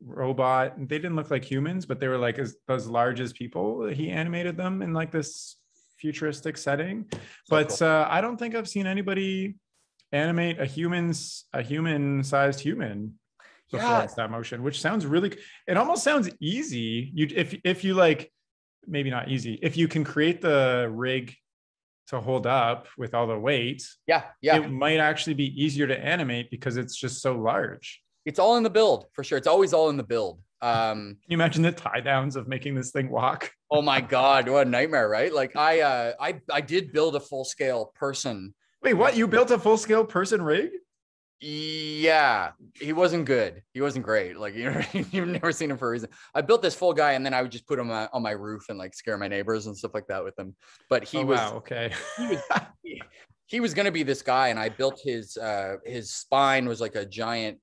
robot. They didn't look like humans, but they were like as, as large as people. He animated them in like this futuristic setting. But cool. uh, I don't think I've seen anybody animate a humans a human sized human before Yeah. stop motion, which sounds really. It almost sounds easy. You if if you like maybe not easy. If you can create the rig to hold up with all the weight, yeah yeah it might actually be easier to animate because it's just so large. it's all in the build for sure it's always all in the build um Can you imagine the tie downs of making this thing walk? Oh my god, what a nightmare, right? Like I uh I I did build a full scale person. Wait, what? You built a full scale person rig? Yeah, he wasn't good. He wasn't great. Like you know, you've never seen him for a reason. I built this full guy, and then I would just put him uh, on my roof and like scare my neighbors and stuff like that with him. But he oh, was wow. Okay. he was he was gonna be this guy, and I built his uh his spine was like a giant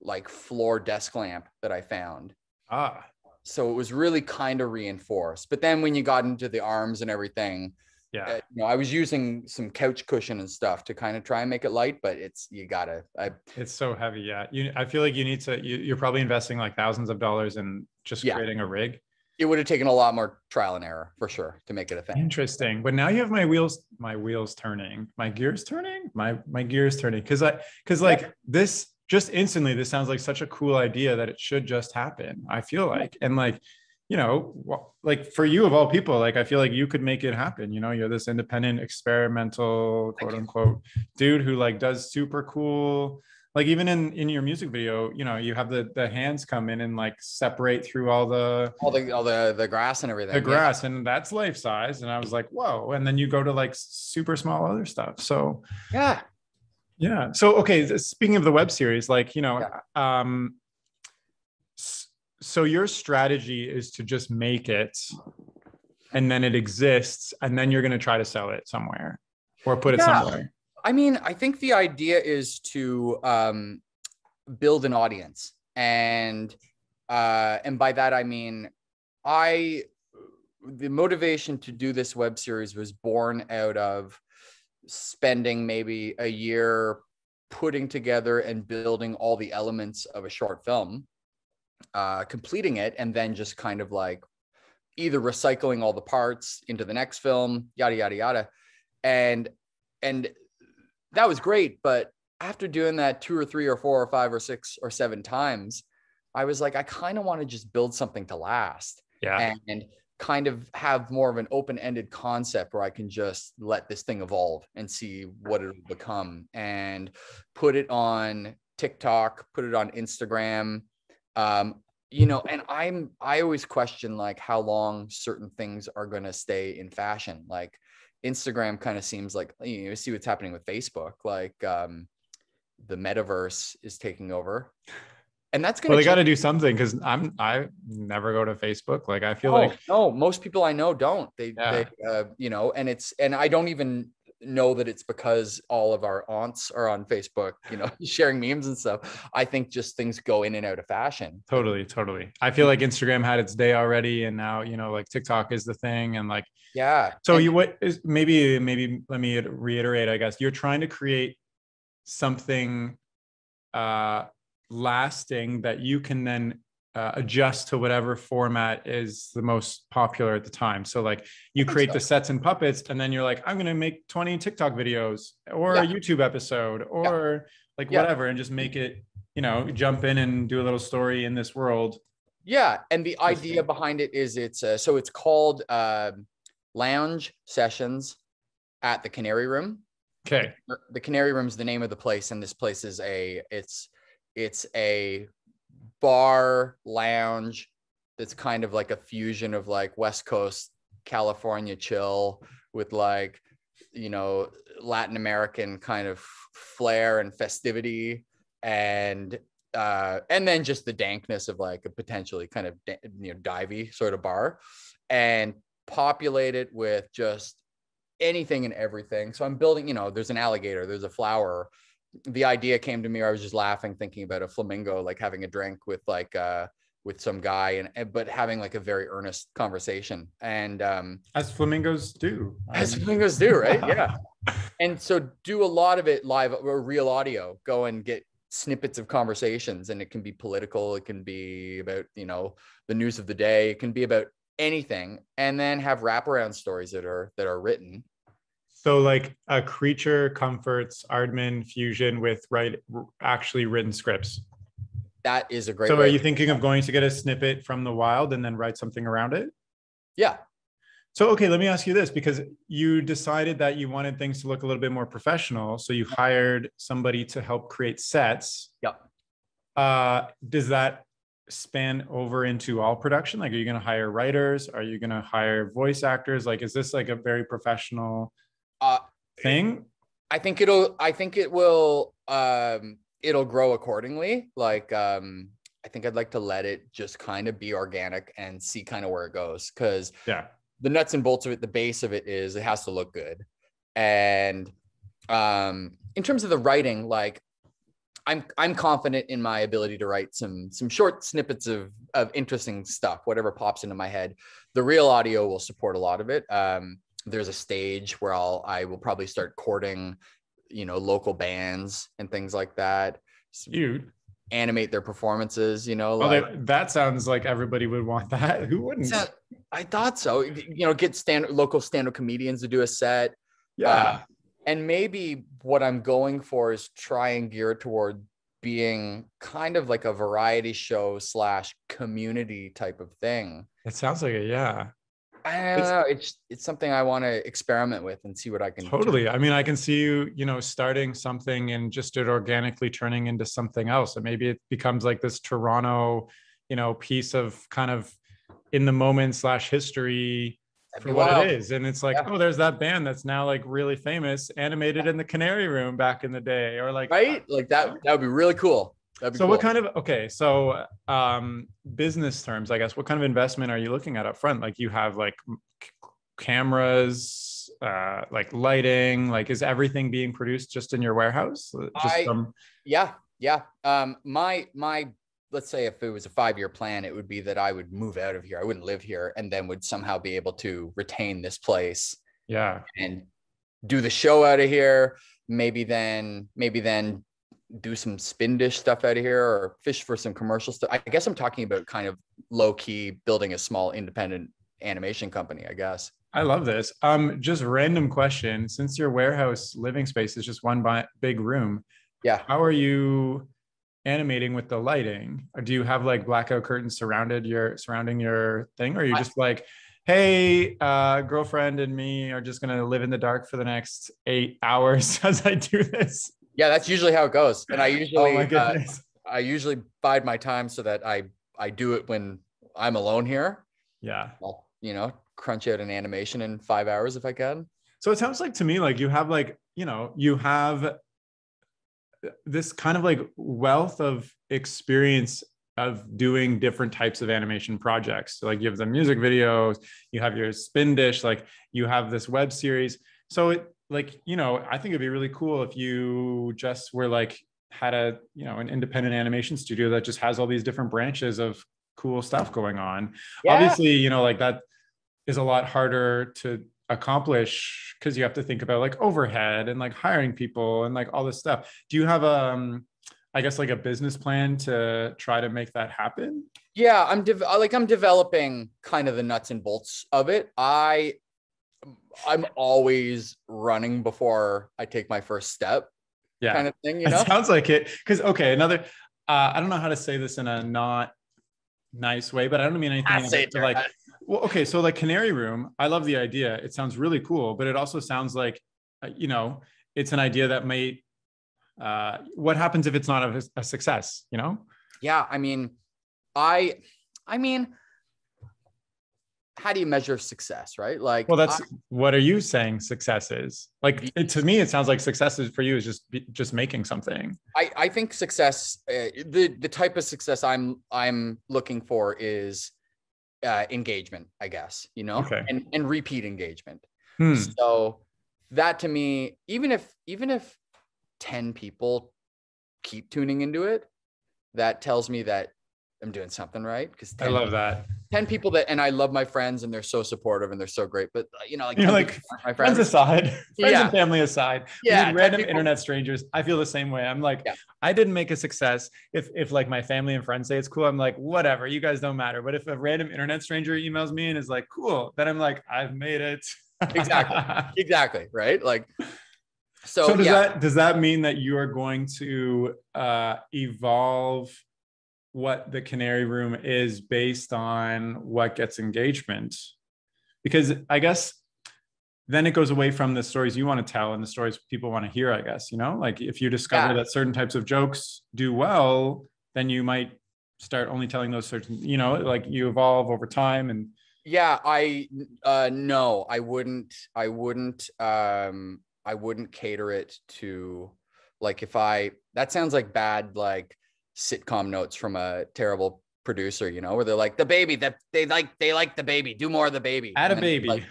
like floor desk lamp that I found. ah, so it was really kind of reinforced. But then when you got into the arms and everything, uh, Yeah. you know, I was using some couch cushion and stuff to kind of try and make it light, but it's you gotta. I It's so heavy. Yeah. You, I feel like you need to, you, you're probably investing like thousands of dollars in just Yeah. creating a rig. it would have taken a lot more trial and error for sure to make it a thing. Interesting. But now you have my wheels, my wheels turning, my gears turning, my, my gears turning. Cause I, cause like this just instantly, this sounds like such a cool idea that it should just happen. I feel like, and like, you know, like for you of all people, like I feel like you could make it happen. You know, you're this independent, experimental, quote unquote, dude who like does super cool. Like even in in your music video, you know, you have the the hands come in and like separate through all the All the all the the grass and everything. the yeah. grass, and that's life size. And I was like, whoa. And then you go to like super small other stuff. So Yeah. yeah. So okay. Speaking of the web series, like you know, um, s- so your strategy is to just make it, and then it exists, and then you're going to try to sell it somewhere, or put it Yeah. somewhere. I mean, I think the idea is to um, build an audience, and uh, and by that I mean I the motivation to do this web series was born out of spending maybe a year putting together and building all the elements of a short film, uh, completing it, and then just kind of like either recycling all the parts into the next film, yada yada yada, and and that was great. But after doing that two or three or four or five or six or seven times, I was like, I kind of want to just build something to last Yeah. and kind of have more of an open-ended concept where I can just let this thing evolve and see what it'll become and put it on TikTok, put it on Instagram. Um, you know, and I'm I always question like how long certain things are going to stay in fashion. Like Instagram kind of seems like you know, see what's happening with Facebook, like um the metaverse is taking over. And that's going well, they got to do something because I'm I never go to Facebook. Like I feel no, like no, most people I know don't. They, Yeah. they, uh, you know, and it's, and I don't even know that it's because all of our aunts are on Facebook, you know, sharing memes and stuff. I think just things go in and out of fashion. totally, totally. I feel like Instagram had its day already, and now you know, like TikTok is the thing, and like Yeah. So And- you what is maybe maybe let me reiterate, I guess. You're trying to create something uh lasting that you can then uh, adjust to whatever format is the most popular at the time. So like you create the sets and puppets and then you're like I'm going to make 20 TikTok videos or a YouTube episode or like Yeah. whatever and just make it, you know, jump in and do a little story in this world. Yeah, and the idea behind it is it's uh, so it's called um, Lounge Sessions at the Canary Room. Okay. The Canary Room is the name of the place, and this place is a it's it's a bar lounge that's kind of like a fusion of like West Coast California chill with like you know Latin American kind of flair and festivity and uh, and then just the dankness of like a potentially kind of you know divey sort of bar, and populate it with just anything and everything. So I'm building, you know, there's an alligator, there's a flower. The idea came to me. I was just laughing, thinking about a flamingo, like having a drink with like uh with some guy, and but having like a very earnest conversation. And um, As flamingos do. as flamingos do, right? Yeah. and so do a lot of it live or real audio. Go and get snippets of conversations, and it can be political. It can be about you know the news of the day. It can be about anything, and then have wraparound stories that are that are written. So like a creature comforts Aardman fusion with right actually written scripts. That is a great. So are you thinking of going to get a snippet from the wild and then write something around it? Yeah. So okay, let me ask you this because you decided that you wanted things to look a little bit more professional, so you hired somebody to help create sets. Yep. Uh, does that span over into all production? Like, are you going to hire writers? Are you going to hire voice actors? Like, is this like a very professional Uh, thing? I think it'll. I think it will. Um, it'll grow accordingly. Like, um, I think I'd like to let it just kind of be organic and see kind of where it goes. Because Yeah. the nuts and bolts of it, the base of it is it has to look good. And um, in terms of the writing, like I'm I'm confident in my ability to write some some short snippets of of interesting stuff, whatever pops into my head. The real audio will support a lot of it. Um, there's a stage where I'll I will probably start courting, you know, local bands and things like that. Cute. Animate their performances, you know. Like, they- that sounds like everybody would want that. Who wouldn't? I thought so. You know, get stand local stand-up comedians to do a set. yeah. Uh, and maybe what I'm going for is try and gear toward being kind of like a variety show slash community type of thing. it sounds like it. Yeah. I don't It's- know. It's it's something I want to experiment with and see what I can do. Totally. I mean, I can see you, you know, starting something and just it organically turning into something else. And maybe it becomes like this Toronto, you know, piece of kind of in the moment slash history for what wild. it is. And it's like, Yeah. oh, there's that band that's now like really famous, animated in the Canary Room back in the day, or like, right? Like that. That would be really cool. So cool. what kind of okay, so um business terms, I guess, what kind of investment are you looking at up front? Like you have like c- cameras, uh like lighting, like is everything being produced just in your warehouse? Uh, Just I- Yeah, yeah. Um, my my let's say if it was a five year plan, it would be that I would move out of here. I wouldn't live here, and then would somehow be able to retain this place yeah. and do the show out of here. Maybe then, maybe then do some spin dish stuff out of here or fish for some commercial stuff. I guess I'm talking about kind of low key building a small independent animation company. I guess. I love this. Um, just random question. Since your warehouse living space is just one bi- big room, Yeah. how are you animating with the lighting? Or do you have like blackout curtains surrounded your surrounding your thing? Or are you just like, hey, uh, girlfriend and me are just gonna live in the dark for the next eight hours as I do this? Yeah, that's usually how it goes. And I usually, oh my uh. I usually bide my time so that I I do it when I'm alone here. yeah. I'll, you know, crunch out an animation in five hours if I can. So it sounds like to me like you have like, you know, you have this kind of like wealth of experience of doing different types of animation projects. So like you have the music videos, you have your spin dish, like you have this web series. So it like, you know, I think it'd be really cool if you just were like had a, you know, an independent animation studio that just has all these different branches of cool stuff going on. Obviously you know like that is a lot harder to accomplish because you have to think about like overhead and like hiring people and like all this stuff. Do you have um i guess like a business plan to try to make that happen? Yeah, I'm dev- like I'm developing kind of the nuts and bolts of it. I I'm always running before I take my first step, yeah. kind of thing. You it sounds like it. Because okay another uh, i don't know how to say this in a not nice way but i don't mean anything say like- it to like well okay so like canary room i love the idea. It sounds really cool but it also sounds like uh, you know it's an idea that may uh, what happens if it's not a, a success you know? Yeah, I mean, I I mean, how do you measure success, right? Like, well that's I- what are you saying success is like it, to me it sounds like success is for you is just just making something I, I think success uh, the the type of success i'm i'm looking for is uh, engagement i guess you know Okay. and and repeat engagement Hmm. so that to me even if even if 10 people keep tuning into it that tells me that i'm doing something right because i love that. 10 people that and i love my friends and they're so supportive and they're so great but uh, you know like You're like, my friends friends. aside friends Yeah. and family aside Yeah, yeah 10 random people- internet strangers i feel the same way. I'm like Yeah. i didn't make a success if if like my family and friends say it's cool. I'm like whatever you guys don't matter. But if a random internet stranger emails me and is like cool then i'm like i've made it. Exactly. exactly right? Like so, so, does yeah. that does that mean that you are going to uh, evolve what the canary room is based on what gets engagement because i guess then it goes away from the stories you want to tell and the stories people want to hear i guess you know like if you discover Yeah. that certain types of jokes do well then you might start only telling those certain you know like you evolve over time and yeah i uh no i wouldn't i wouldn't um i wouldn't cater it to like if i that sounds like bad like sitcom notes from a terrible producer you know where they're like the baby that they like they like the baby do more of the baby add a And baby like,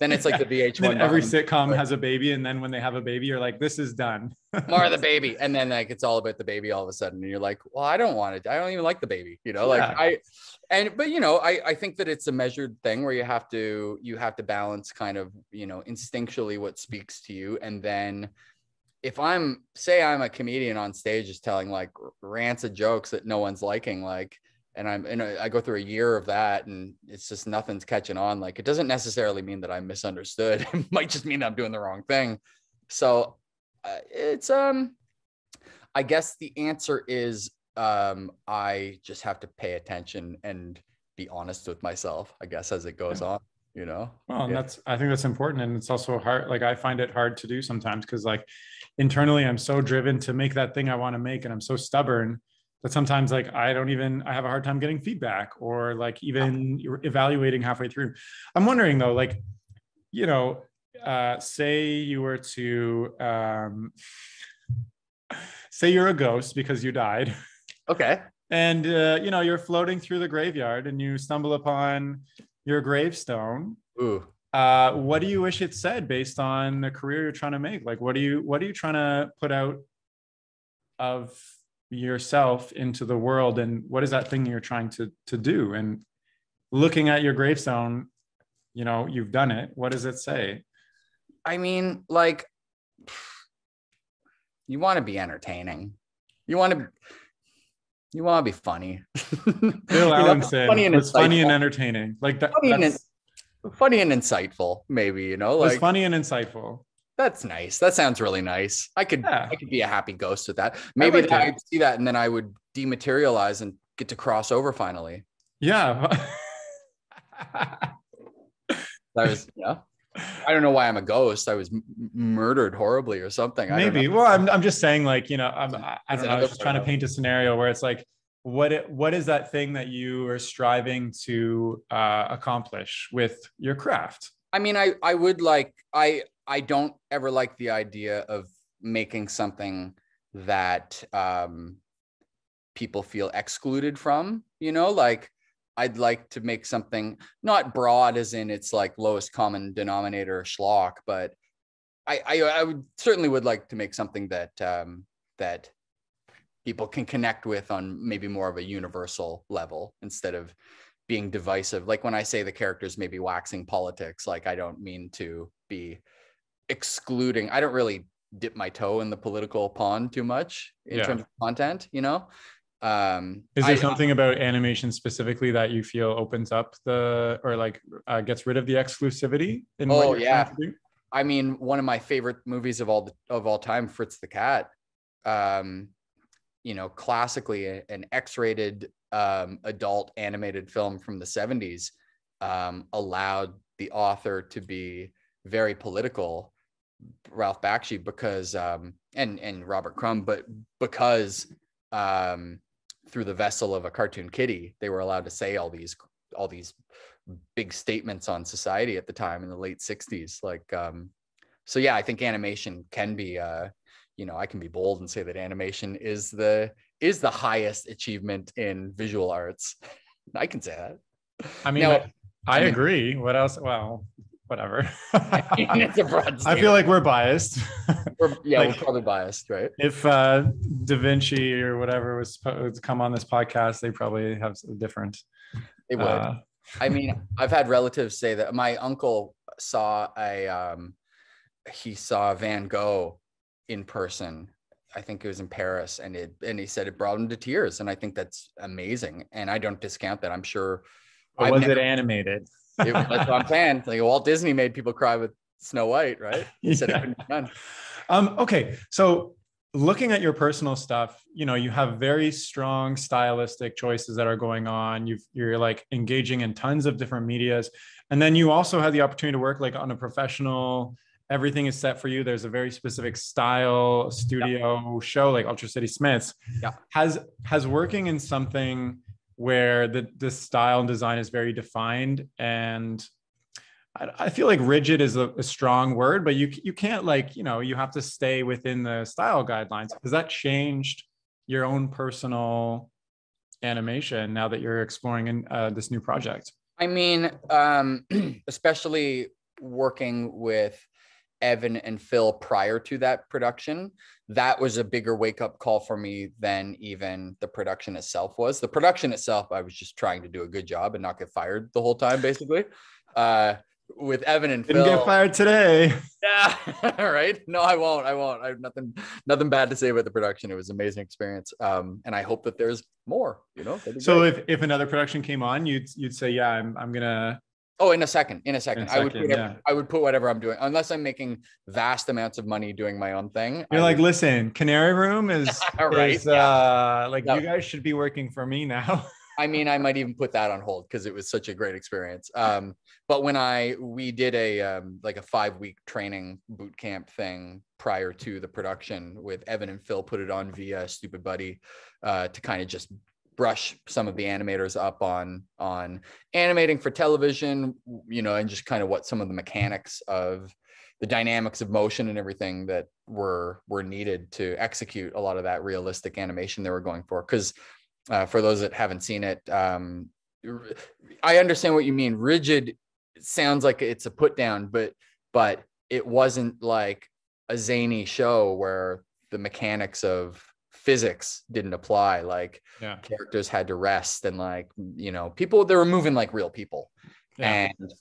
then it's like the VH1. then every sitcom has a baby, and then when they have a baby, you're like, "This is done." more of the baby and then like it's all about the baby all of a sudden and you're like well i don't want it i don't even like the baby you know like Yeah. i and but you know i i think that it's a measured thing where you have to you have to balance kind of you know instinctually what speaks to you and then if i'm say i'm a comedian on stage just telling like rants of jokes that no one's liking like and i'm and i go through a year of that and it's just nothing's catching on like it doesn't necessarily mean that i'm misunderstood it might just mean that i'm doing the wrong thing so uh, it's um i guess the answer is um i just have to pay attention and be honest with myself i guess as it goes on you know Well, and Yeah. that's I think that's important, and it's also hard. Like I find it hard to do sometimes because like internally, I'm so driven to make that thing I want to make, and I'm so stubborn that sometimes like I don't even I have a hard time getting feedback or like even evaluating halfway through. I'm wondering though, like you know, uh, say you were to um, say you're a ghost because you died. okay and uh, you know you're floating through the graveyard and you stumble upon your gravestone ooh uh, what do you wish it said based on the career you're trying to make? Like what do you what are you trying to put out of yourself into the world? And what is that thing you're trying to to do? And looking at your gravestone you know you've done it. What does it say? I mean like you want to be entertaining. You want to you want to be funny. Bill Allinson funny and it's funny and entertaining? Like that, Funny and that's, funny and insightful maybe you know like funny and insightful That's nice. That sounds really nice. I could Yeah. I could be a happy ghost with that. Maybe it. I'd see that and then I would dematerialize and get to cross over finally. yeah That was yeah. I don't know why I'm a ghost. I was m- murdered horribly or something. I Maybe. Well, I'm, I'm just saying, like, you know, I'm, I, I don't know. I was just trying to paint a scenario where it's like, what it, what is that thing that you are striving to uh, accomplish with your craft? I mean, I I would like I I don't ever like the idea of making something that um people feel excluded from, you know, like I'd like to make something not broad as in it's like lowest common denominator schlock, but I, I I would certainly would like to make something that um that people can connect with on maybe more of a universal level instead of being divisive. Like when I say the characters maybe waxing politics, like I don't mean to be excluding. I don't really dip my toe in the political pond too much in Yeah. terms of content, you know. Um, Is there I- something about animation specifically that you feel opens up the, or like uh, gets rid of the exclusivity in Oh, yeah. trying to do? I mean, one of my favorite movies of all the, of all time, Fritz the Cat. Um, you know, classically an X-rated um, adult animated film from the '70s um, allowed the author to be very political, Ralph Bakshi, because um, and and Robert Crumb, but because um, through the vessel of a cartoon kitty, they were allowed to say all these all these big statements on society at the time in the late 60s like um so yeah i think animation can be uh you know i can be bold and say that animation is the is the highest achievement in visual arts i can say that I mean, Now- I, I I mean- agree. What else? Well, whatever. a broad I feel like we're biased. we're, yeah like- we're probably biased right if uh, Da Vinci or whatever was supposed to come on this podcast, they probably have a different. it would Uh, I mean, I've had relatives say that my uncle saw a um he saw Van Gogh in person. I think it was in Paris and it and he said it brought him to tears and I think that's amazing and I don't discount that. I'm sure or was never- it animated? it, that's what I'm saying. Like Walt Disney made people cry with Snow White, right? He said it couldn't be done. Um, okay, so looking at your personal stuff, you know, you have very strong stylistic choices that are going on. You've, you're like engaging in tons of different medias, and then you also have the opportunity to work like on a professional. Everything is set for you. There's a very specific style studio show like Ultra City Smiths. Yeah. Has has working in something where the the style and design is very defined and I, I feel like rigid is a, a strong word, but you you can't like you know you have to stay within the style guidelines. Has that changed your own personal animation now that you're exploring in uh, this new project? I mean, um, especially working with Evan and Phil prior to that production, that was a bigger wake up call for me than even the production itself was. The production itself, I was just trying to do a good job and not get fired the whole time, basically. Uh, with Evan and Didn't Phil, get fired today. yeah, right. No, I won't. I won't. I have nothing, nothing bad to say about the production. It was an amazing experience. Um, and I hope that there's more. You know. So great. if, if another production came on, you'd you'd say, yeah, I'm I'm gonna oh, in a second, in a second, I would put, yeah. I would put whatever I'm doing, unless I'm making vast amounts of money doing my own thing. You're I like, would- listen, Canary Room is, Right, is yeah. uh like Yeah. you guys should be working for me now. I mean, I might even put that on hold because it was such a great experience. Um, but when I we did a um, like a five week training boot camp thing prior to the production with Evan and Phil put it on via Stoopid Buddy uh, to kind of just brush some of the animators up on on animating for television, you know, and just kind of what some of the mechanics of the dynamics of motion and everything that were were needed to execute a lot of that realistic animation they were going for. Because uh, for those that haven't seen it um, i understand what you mean. Rigid sounds like it's a put down but but it wasn't like a zany show where the mechanics of physics didn't apply like Yeah. characters had to rest and like you know people they were moving like real people Yeah. and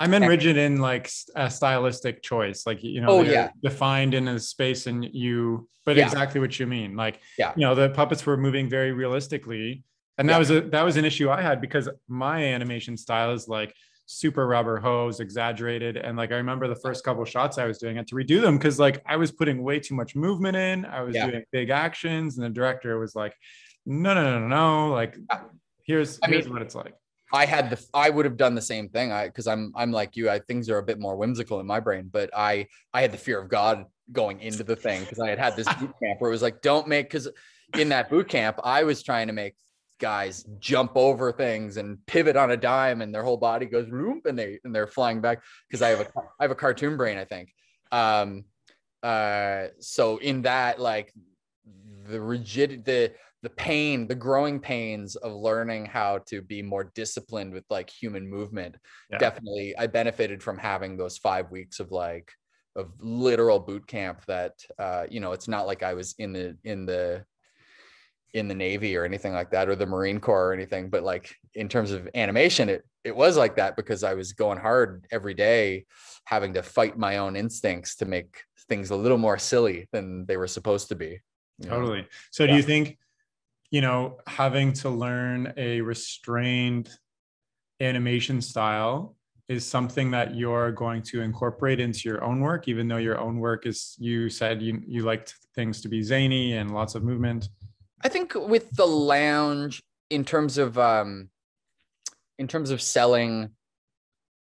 I meant rigid in like a stylistic choice, like you know, Oh, yeah. defined in a space, and you. But Yeah. exactly what you mean, like Yeah. you know, the puppets were moving very realistically, and that Yeah. was a that was an issue I had because my animation style is like super rubber hose, exaggerated, and like I remember the first couple shots I was doing, I had to redo them because like I was putting way too much movement in, I was Yeah. doing big actions, and the director was like, "No, no, no, no, no, like here's I here's mean, what it's like." I had the I would have done the same thing. I because I'm I'm like you. I things are a bit more whimsical in my brain, but I I had the fear of God going into the thing because I had had this boot camp where it was like, don't make because in that boot camp I was trying to make guys jump over things and pivot on a dime and their whole body goes room and they and they're flying back because I have a I have a cartoon brain I think. Um, uh, so in that like the rigid the the pain the growing pains of learning how to be more disciplined with like human movement Yeah. definitely i benefited from having those five weeks of like of literal boot camp that uh you know it's not like i was in the in the in the navy or anything like that or the marine corps or anything but like in terms of animation it it was like that because i was going hard every day having to fight my own instincts to make things a little more silly than they were supposed to be you know? Totally. So do you think, you know, having to learn a restrained animation style is something that you're going to incorporate into your own work, even though your own work is, you said you, you liked things to be zany and lots of movement? I think with the lounge, in terms of um, in terms of selling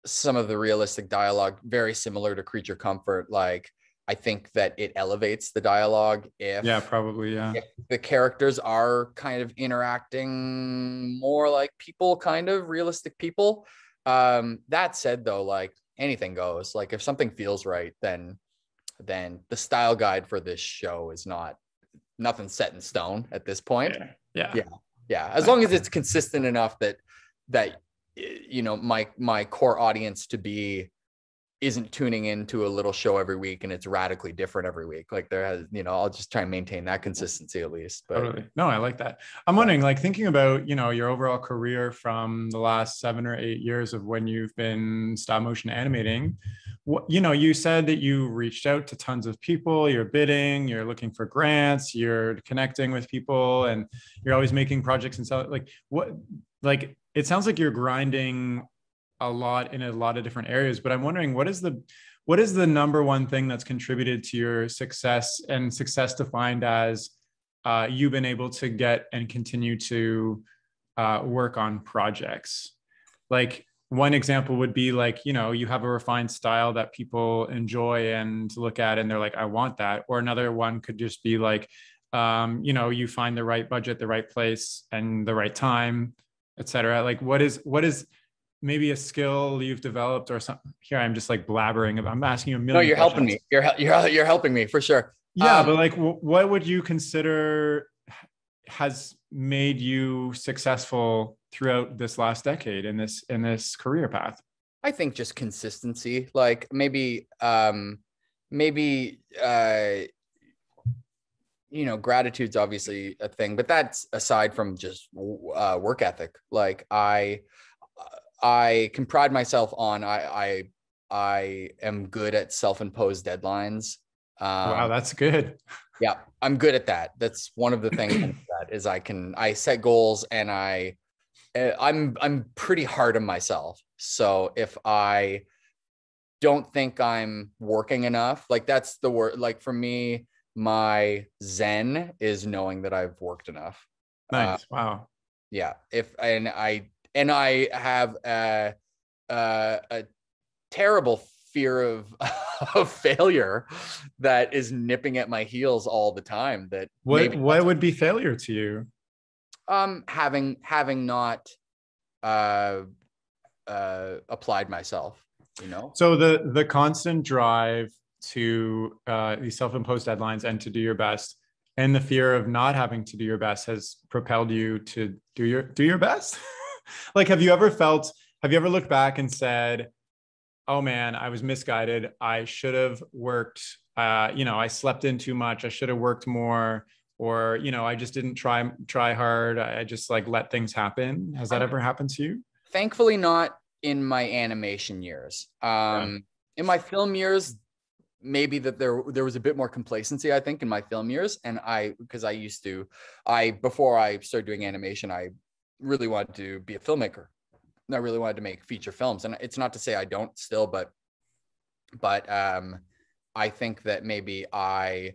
some of the realistic dialogue, very similar to Creature Comfort. Like I think that it elevates the dialogue if Yeah, probably. Yeah. the characters are kind of interacting more like people, kind of realistic people. Um, that said, though, like anything goes. Like if something feels right, then then the style guide for this show is not nothing set in stone at this point. Yeah. Yeah. Yeah, as long as it's consistent enough that that you know my my core audience to be isn't tuning into a little show every week and it's radically different every week. Like there has, you know, I'll just try and maintain that consistency at least. But Totally. No, I like that. I'm wondering, like thinking about, you know, your overall career from the last seven or eight years of when you've been stop motion animating. What you know, you said that you reached out to tons of people, you're bidding, you're looking for grants, you're connecting with people, and you're always making projects and so like what like it sounds like you're grinding a lot in a lot of different areas, but I'm wondering what is the what is the number one thing that's contributed to your success and success defined as uh, you've been able to get and continue to uh, work on projects? Like one example would be like you know you have a refined style that people enjoy and look at and they're like i want that. Or another one could just be like um, you know you find the right budget the right place and the right time etc like what is what is maybe a skill you've developed or something here i'm just like blabbering i'm asking you a million no, you're helping me. You're you're you're helping me for sure. Yeah, Um, but like, wh- what would you consider has made you successful throughout this last decade in this in this career path? I think just consistency. Like maybe um maybe uh you know gratitude's obviously a thing but that's aside from just uh, work ethic like i i can pride myself on i i i am good at self-imposed deadlines um, wow that's good yeah i'm good at that that's one of the things that is i can i set goals and i eh, i'm i'm pretty hard on myself so if i don't think i'm working enough like that's the word like for me my zen is knowing that I've worked enough. Nice. Uh, wow. Yeah. If and I and I have a a, a terrible fear of of failure that is nipping at my heels all the time. That what what would be failure to you? Um, having having not uh uh applied myself. You know. So the the constant drive to uh, these self-imposed deadlines and to do your best and the fear of not having to do your best has propelled you to do your do your best like have you ever felt have you ever looked back and said oh man i was misguided. I should have worked uh, you know i slept in too much. I should have worked more or you know i just didn't try try hard. I just like let things happen. Has that ever happened to you? Thankfully not in my animation years. Um yeah. in my film years maybe that there there was a bit more complacency i think in my film years. And i because i used to i before i started doing animation i really wanted to be a filmmaker. And i really wanted to make feature films. And it's not to say i don't still but but um i think that maybe i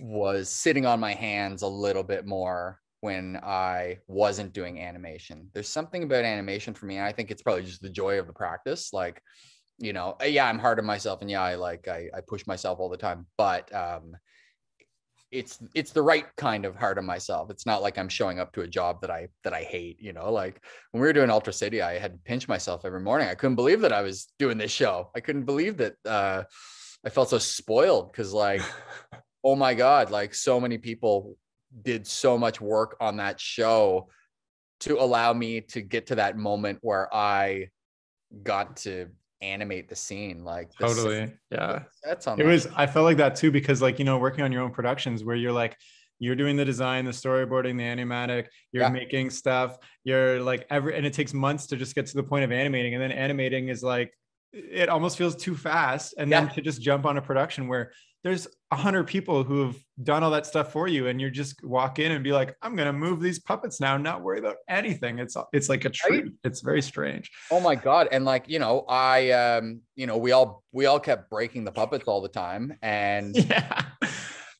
was sitting on my hands a little bit more when i wasn't doing animation. There's something about animation for me i think it's probably just the joy of the practice. Like you know yeah i'm hard on myself and yeah i like i, I push myself all the time. But um it's it's the right kind of hard on myself. It's not like i'm showing up to a job that i that i hate you know like when we were doing ultra city i had to pinch myself every morning. I couldn't believe that i was doing this show. I couldn't believe that uh i felt so spoiled because like oh my god like so many people did so much work on that show to allow me to get to that moment where i got to animate the scene like the totally set, yeah that's on it was i felt like that too because like you know working on your own productions where you're like you're doing the design the storyboarding the animatic you're yeah. making stuff you're like every and it takes months to just get to the point of animating and then animating is like it almost feels too fast and yeah. then to just jump on a production where there's a hundred people who have done all that stuff for you and you just walk in and be like i'm gonna move these puppets now not worry about anything. It's it's like a treat. Right? it's very strange. Oh my god. And like you know i um you know we all we all kept breaking the puppets all the time and yeah.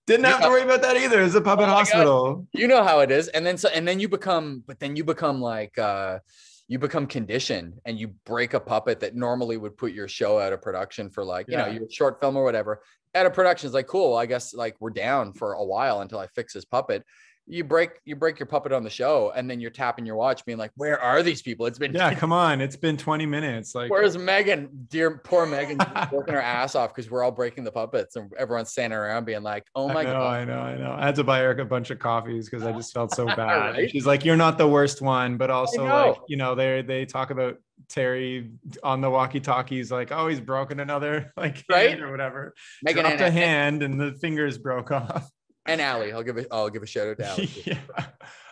Didn't have to worry about that either. It's a puppet oh hospital god. you know how it is. And then so and then you become but then you become like uh you become conditioned and you break a puppet that normally would put your show out of production for like, you know, your short film or whatever. Out of production is like, cool. I guess like we're down for a while until I fix this puppet you break you break your puppet on the show and then you're tapping your watch being like where are these people? It's been yeah come on it's been 20 minutes like where's megan? Dear poor megan working her ass off because we're all breaking the puppets and everyone's standing around being like oh my I know, god. I know i know. I had to buy eric a bunch of coffees because i just felt so bad. Right? she's like you're not the worst one but also like you know they they talk about terry on the walkie talkies like oh he's broken another like right? or whatever. Megan dropped a hand and the fingers broke off and Allie. I'll give a I'll give a shout out to Allie. yeah.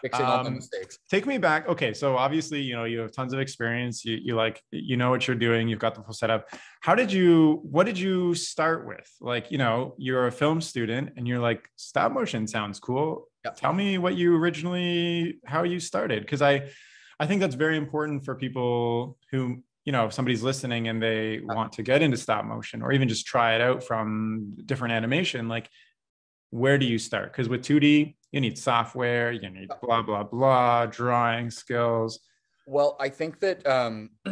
Fixing all the um, mistakes. Take me back. Okay, so obviously, you know, you have tons of experience. You you like you know what you're doing. You've got the full setup. How did you? What did you start with? Like, you know, you're a film student, and you're like, stop motion sounds cool. Yep. Tell me what you originally, how you started, because I, I think that's very important for people who you know if somebody's listening and they want to get into stop motion or even just try it out from different animation like where do you start? Because with 2D, you need software, you need blah, blah, blah, drawing skills. Well, I think that um,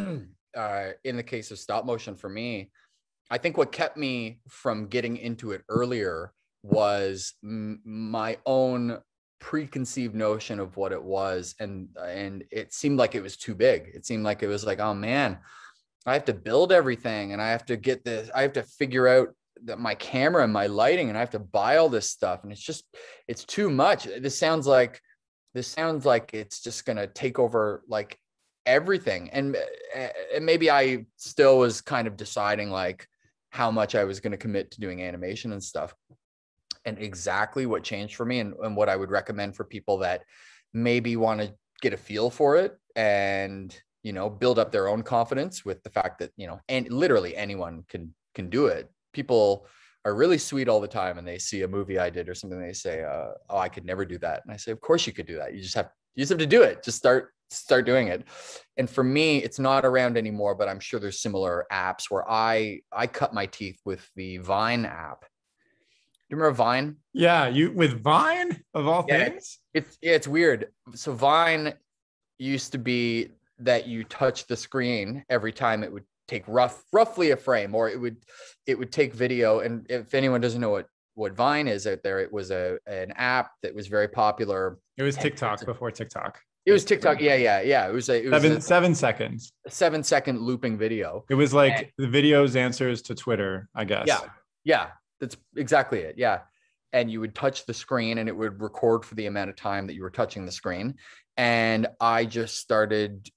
uh, in the case of stop motion for me, I think what kept me from getting into it earlier was m- my own preconceived notion of what it was and and it seemed like it was too big it seemed like it was like oh man i have to build everything and i have to get this i have to figure out the, my camera and my lighting and I have to buy all this stuff and it's just it's too much. This sounds like this sounds like it's just going to take over like everything and, uh, and maybe i still was kind of deciding like how much i was going to commit to doing animation and stuff and exactly what changed for me and, and what i would recommend for people that maybe want to get a feel for it and you know build up their own confidence with the fact that you know and literally anyone can can do it people are really sweet all the time and they see a movie i did or something they say uh, oh i could never do that. And i say of course you could do that. You just have you just have to do it. Just start start doing it. And for me it's not around anymore but i'm sure there's similar apps where i i cut my teeth with the vine app. Do you remember vine? Yeah, you with Vine of all Yeah. things. it's it's weird. So vine used to be that you touch the screen every time it would take rough roughly a frame or it would it would take video and if anyone doesn't know what what vine is out there it was a an app that was very popular It was TikTok before TikTok. it was tiktok yeah yeah yeah it was a, it was Seven a seven seconds. seven second looping video It was like the videos answers to Twitter, I guess. Yeah. Yeah, that's exactly it. Yeah. And you would touch the screen and it would record for the amount of time that you were touching the screen. And I just started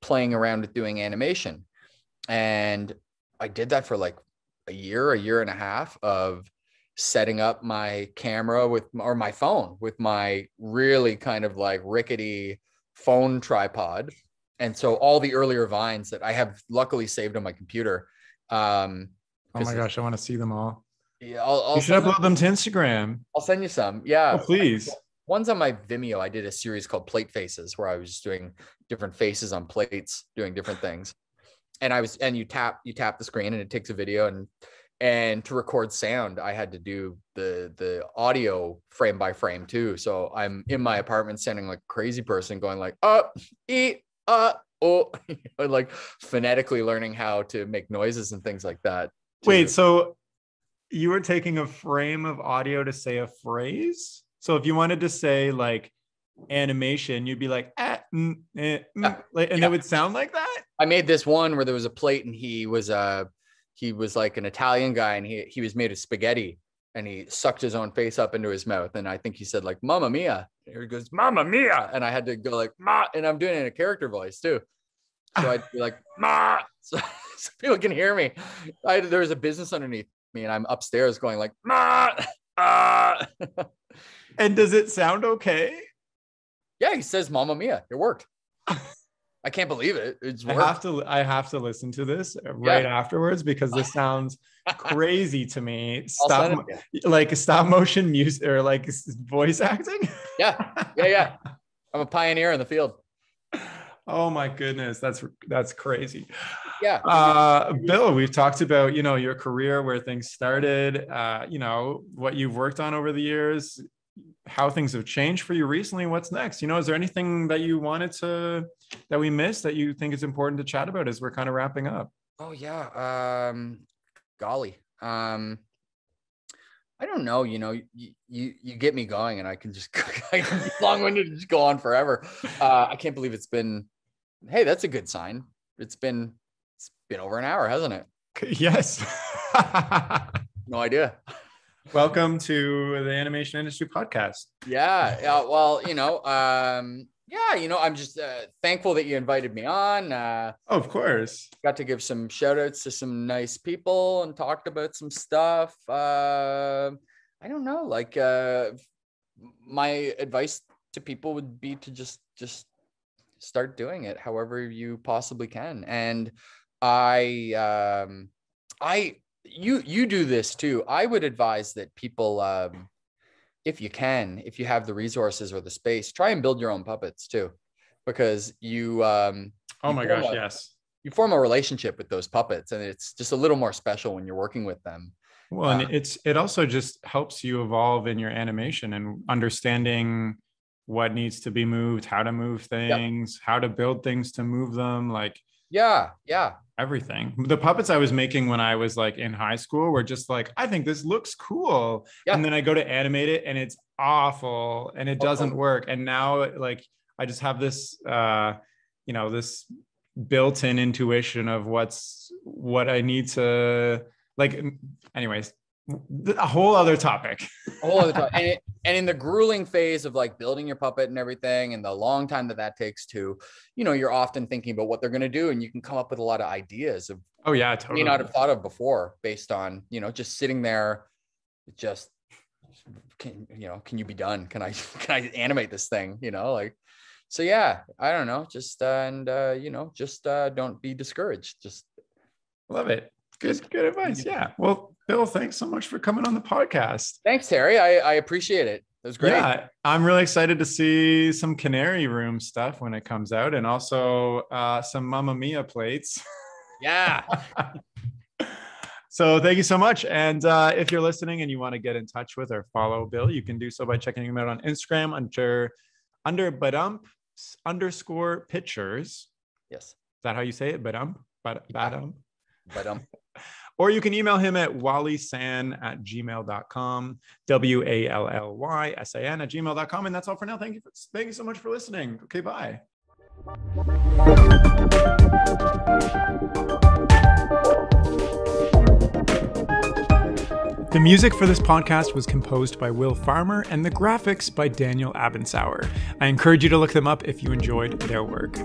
playing around with doing animation. And I did that for like a year, a year and a half of setting up my camera with or my phone with my really kind of like rickety phone tripod. And so all the earlier vines that I have luckily saved on my computer. Um, Oh my gosh, I want to see them all. yeah, I'll, I'll, You should upload them to Instagram. I'll send you some. Yeah. Oh, please. One's on my Vimeo. I did a series called Plate Faces where I was just doing different faces on plates, doing different things. And I was, and you tap, you tap the screen and it takes a video and, and to record sound, I had to do the, the audio frame by frame too. So I'm in my apartment sounding like crazy person going like, uh, e, uh, oh, like phonetically learning how to make noises and things like that. too. Wait, so you were taking a frame of audio to say a phrase? So if you wanted to say like animation, you'd be like, mm, eh, mm, like, and yeah. it would sound like that? I made this one where there was a plate and he was uh he was like an Italian guy and he he was made of spaghetti and he sucked his own face up into his mouth and I think he said like Mamma Mia. And he goes Mamma Mia and I had to go like Ma and I'm doing it in a character voice too. So I'd be like Ma so, so people can hear me. I there was a business underneath me and I'm upstairs going like Ma ah. And does it sound okay? Yeah, he says Mamma Mia. It worked. I can't believe it. It's I have to I have to listen to this right afterwards because this sounds crazy to me. Stop send mo- it to you. like stop motion music or like voice acting. Yeah, yeah, yeah. I'm a pioneer in the field. Oh my goodness, that's that's crazy. Yeah. Uh, Bill, we've talked about you know your career, where things started, uh, you know what you've worked on over the years, how things have changed for you recently. What's next? You know, is there anything that you wanted to that we missed that you think is important to chat about as we're kind of wrapping up? Oh yeah. Um golly. Um I don't know, you know, you, you you get me going and I can just I can be long-winded and just go on forever. Uh I can't believe it's been hey, that's a good sign. It's been it's been over an hour, hasn't it? Yes. No idea. Welcome to the Animation Industry Podcast. Yeah, yeah. Well, you know, um, yeah, you know, I'm just uh, thankful that you invited me on. Uh Oh, of course. got to give some shout outs to some nice people and talked about some stuff. Uh, I don't know, like uh, my advice to people would be to just just start doing it however you possibly can. And I um, I you you do this too. I would advise that people um, if you can, if you have the resources or the space, try and build your own puppets too, because you um, Oh You my gosh, a- yes. you form a relationship with those puppets and it's just a little more special when you're working with them Well, and Uh, it's it also just helps you evolve in your animation and understanding what needs to be moved, how to move things, how to build things to move them, like yeah yeah everything. The puppets I was making when I was like in high school were just like, I think this looks cool. Yeah. And then I go to animate it and it's awful and it doesn't work. And now like I just have this uh you know this built-in intuition of what's what I need to like anyways a whole other topic. a whole other time. And, it, and in the grueling phase of like building your puppet and everything, and the long time that that takes to, you know, you're often thinking about what they're going to do, and you can come up with a lot of ideas of Oh yeah, you totally. may not have thought of before, based on you know just sitting there, just can you know can you be done? Can I can I animate this thing? You know, like so yeah. I don't know, just uh, and uh, you know just uh, don't be discouraged. Just Love it. Good, good advice. Yeah. Well, Bill, thanks so much for coming on the podcast. thanks, Terry. I I appreciate it. It was great. Yeah, I'm really excited to see some Canary Room stuff when it comes out, and also uh, some Mamma Mia plates. Yeah. so thank you so much. And uh, if you're listening and you want to get in touch with or follow Bill, you can do so by checking him out on Instagram under under badump underscore pictures. Is yes. that how you say it? Badump? Bad, badump? Or you can email him at wallysan at gmail.com, W A L L Y S A N at gmail.com. And that's all for now. Thank you. For, thank you so much for listening. Okay, bye. The music for this podcast was composed by Will Farmer and the graphics by Daniel Abensauer. I encourage you to look them up if you enjoyed their work.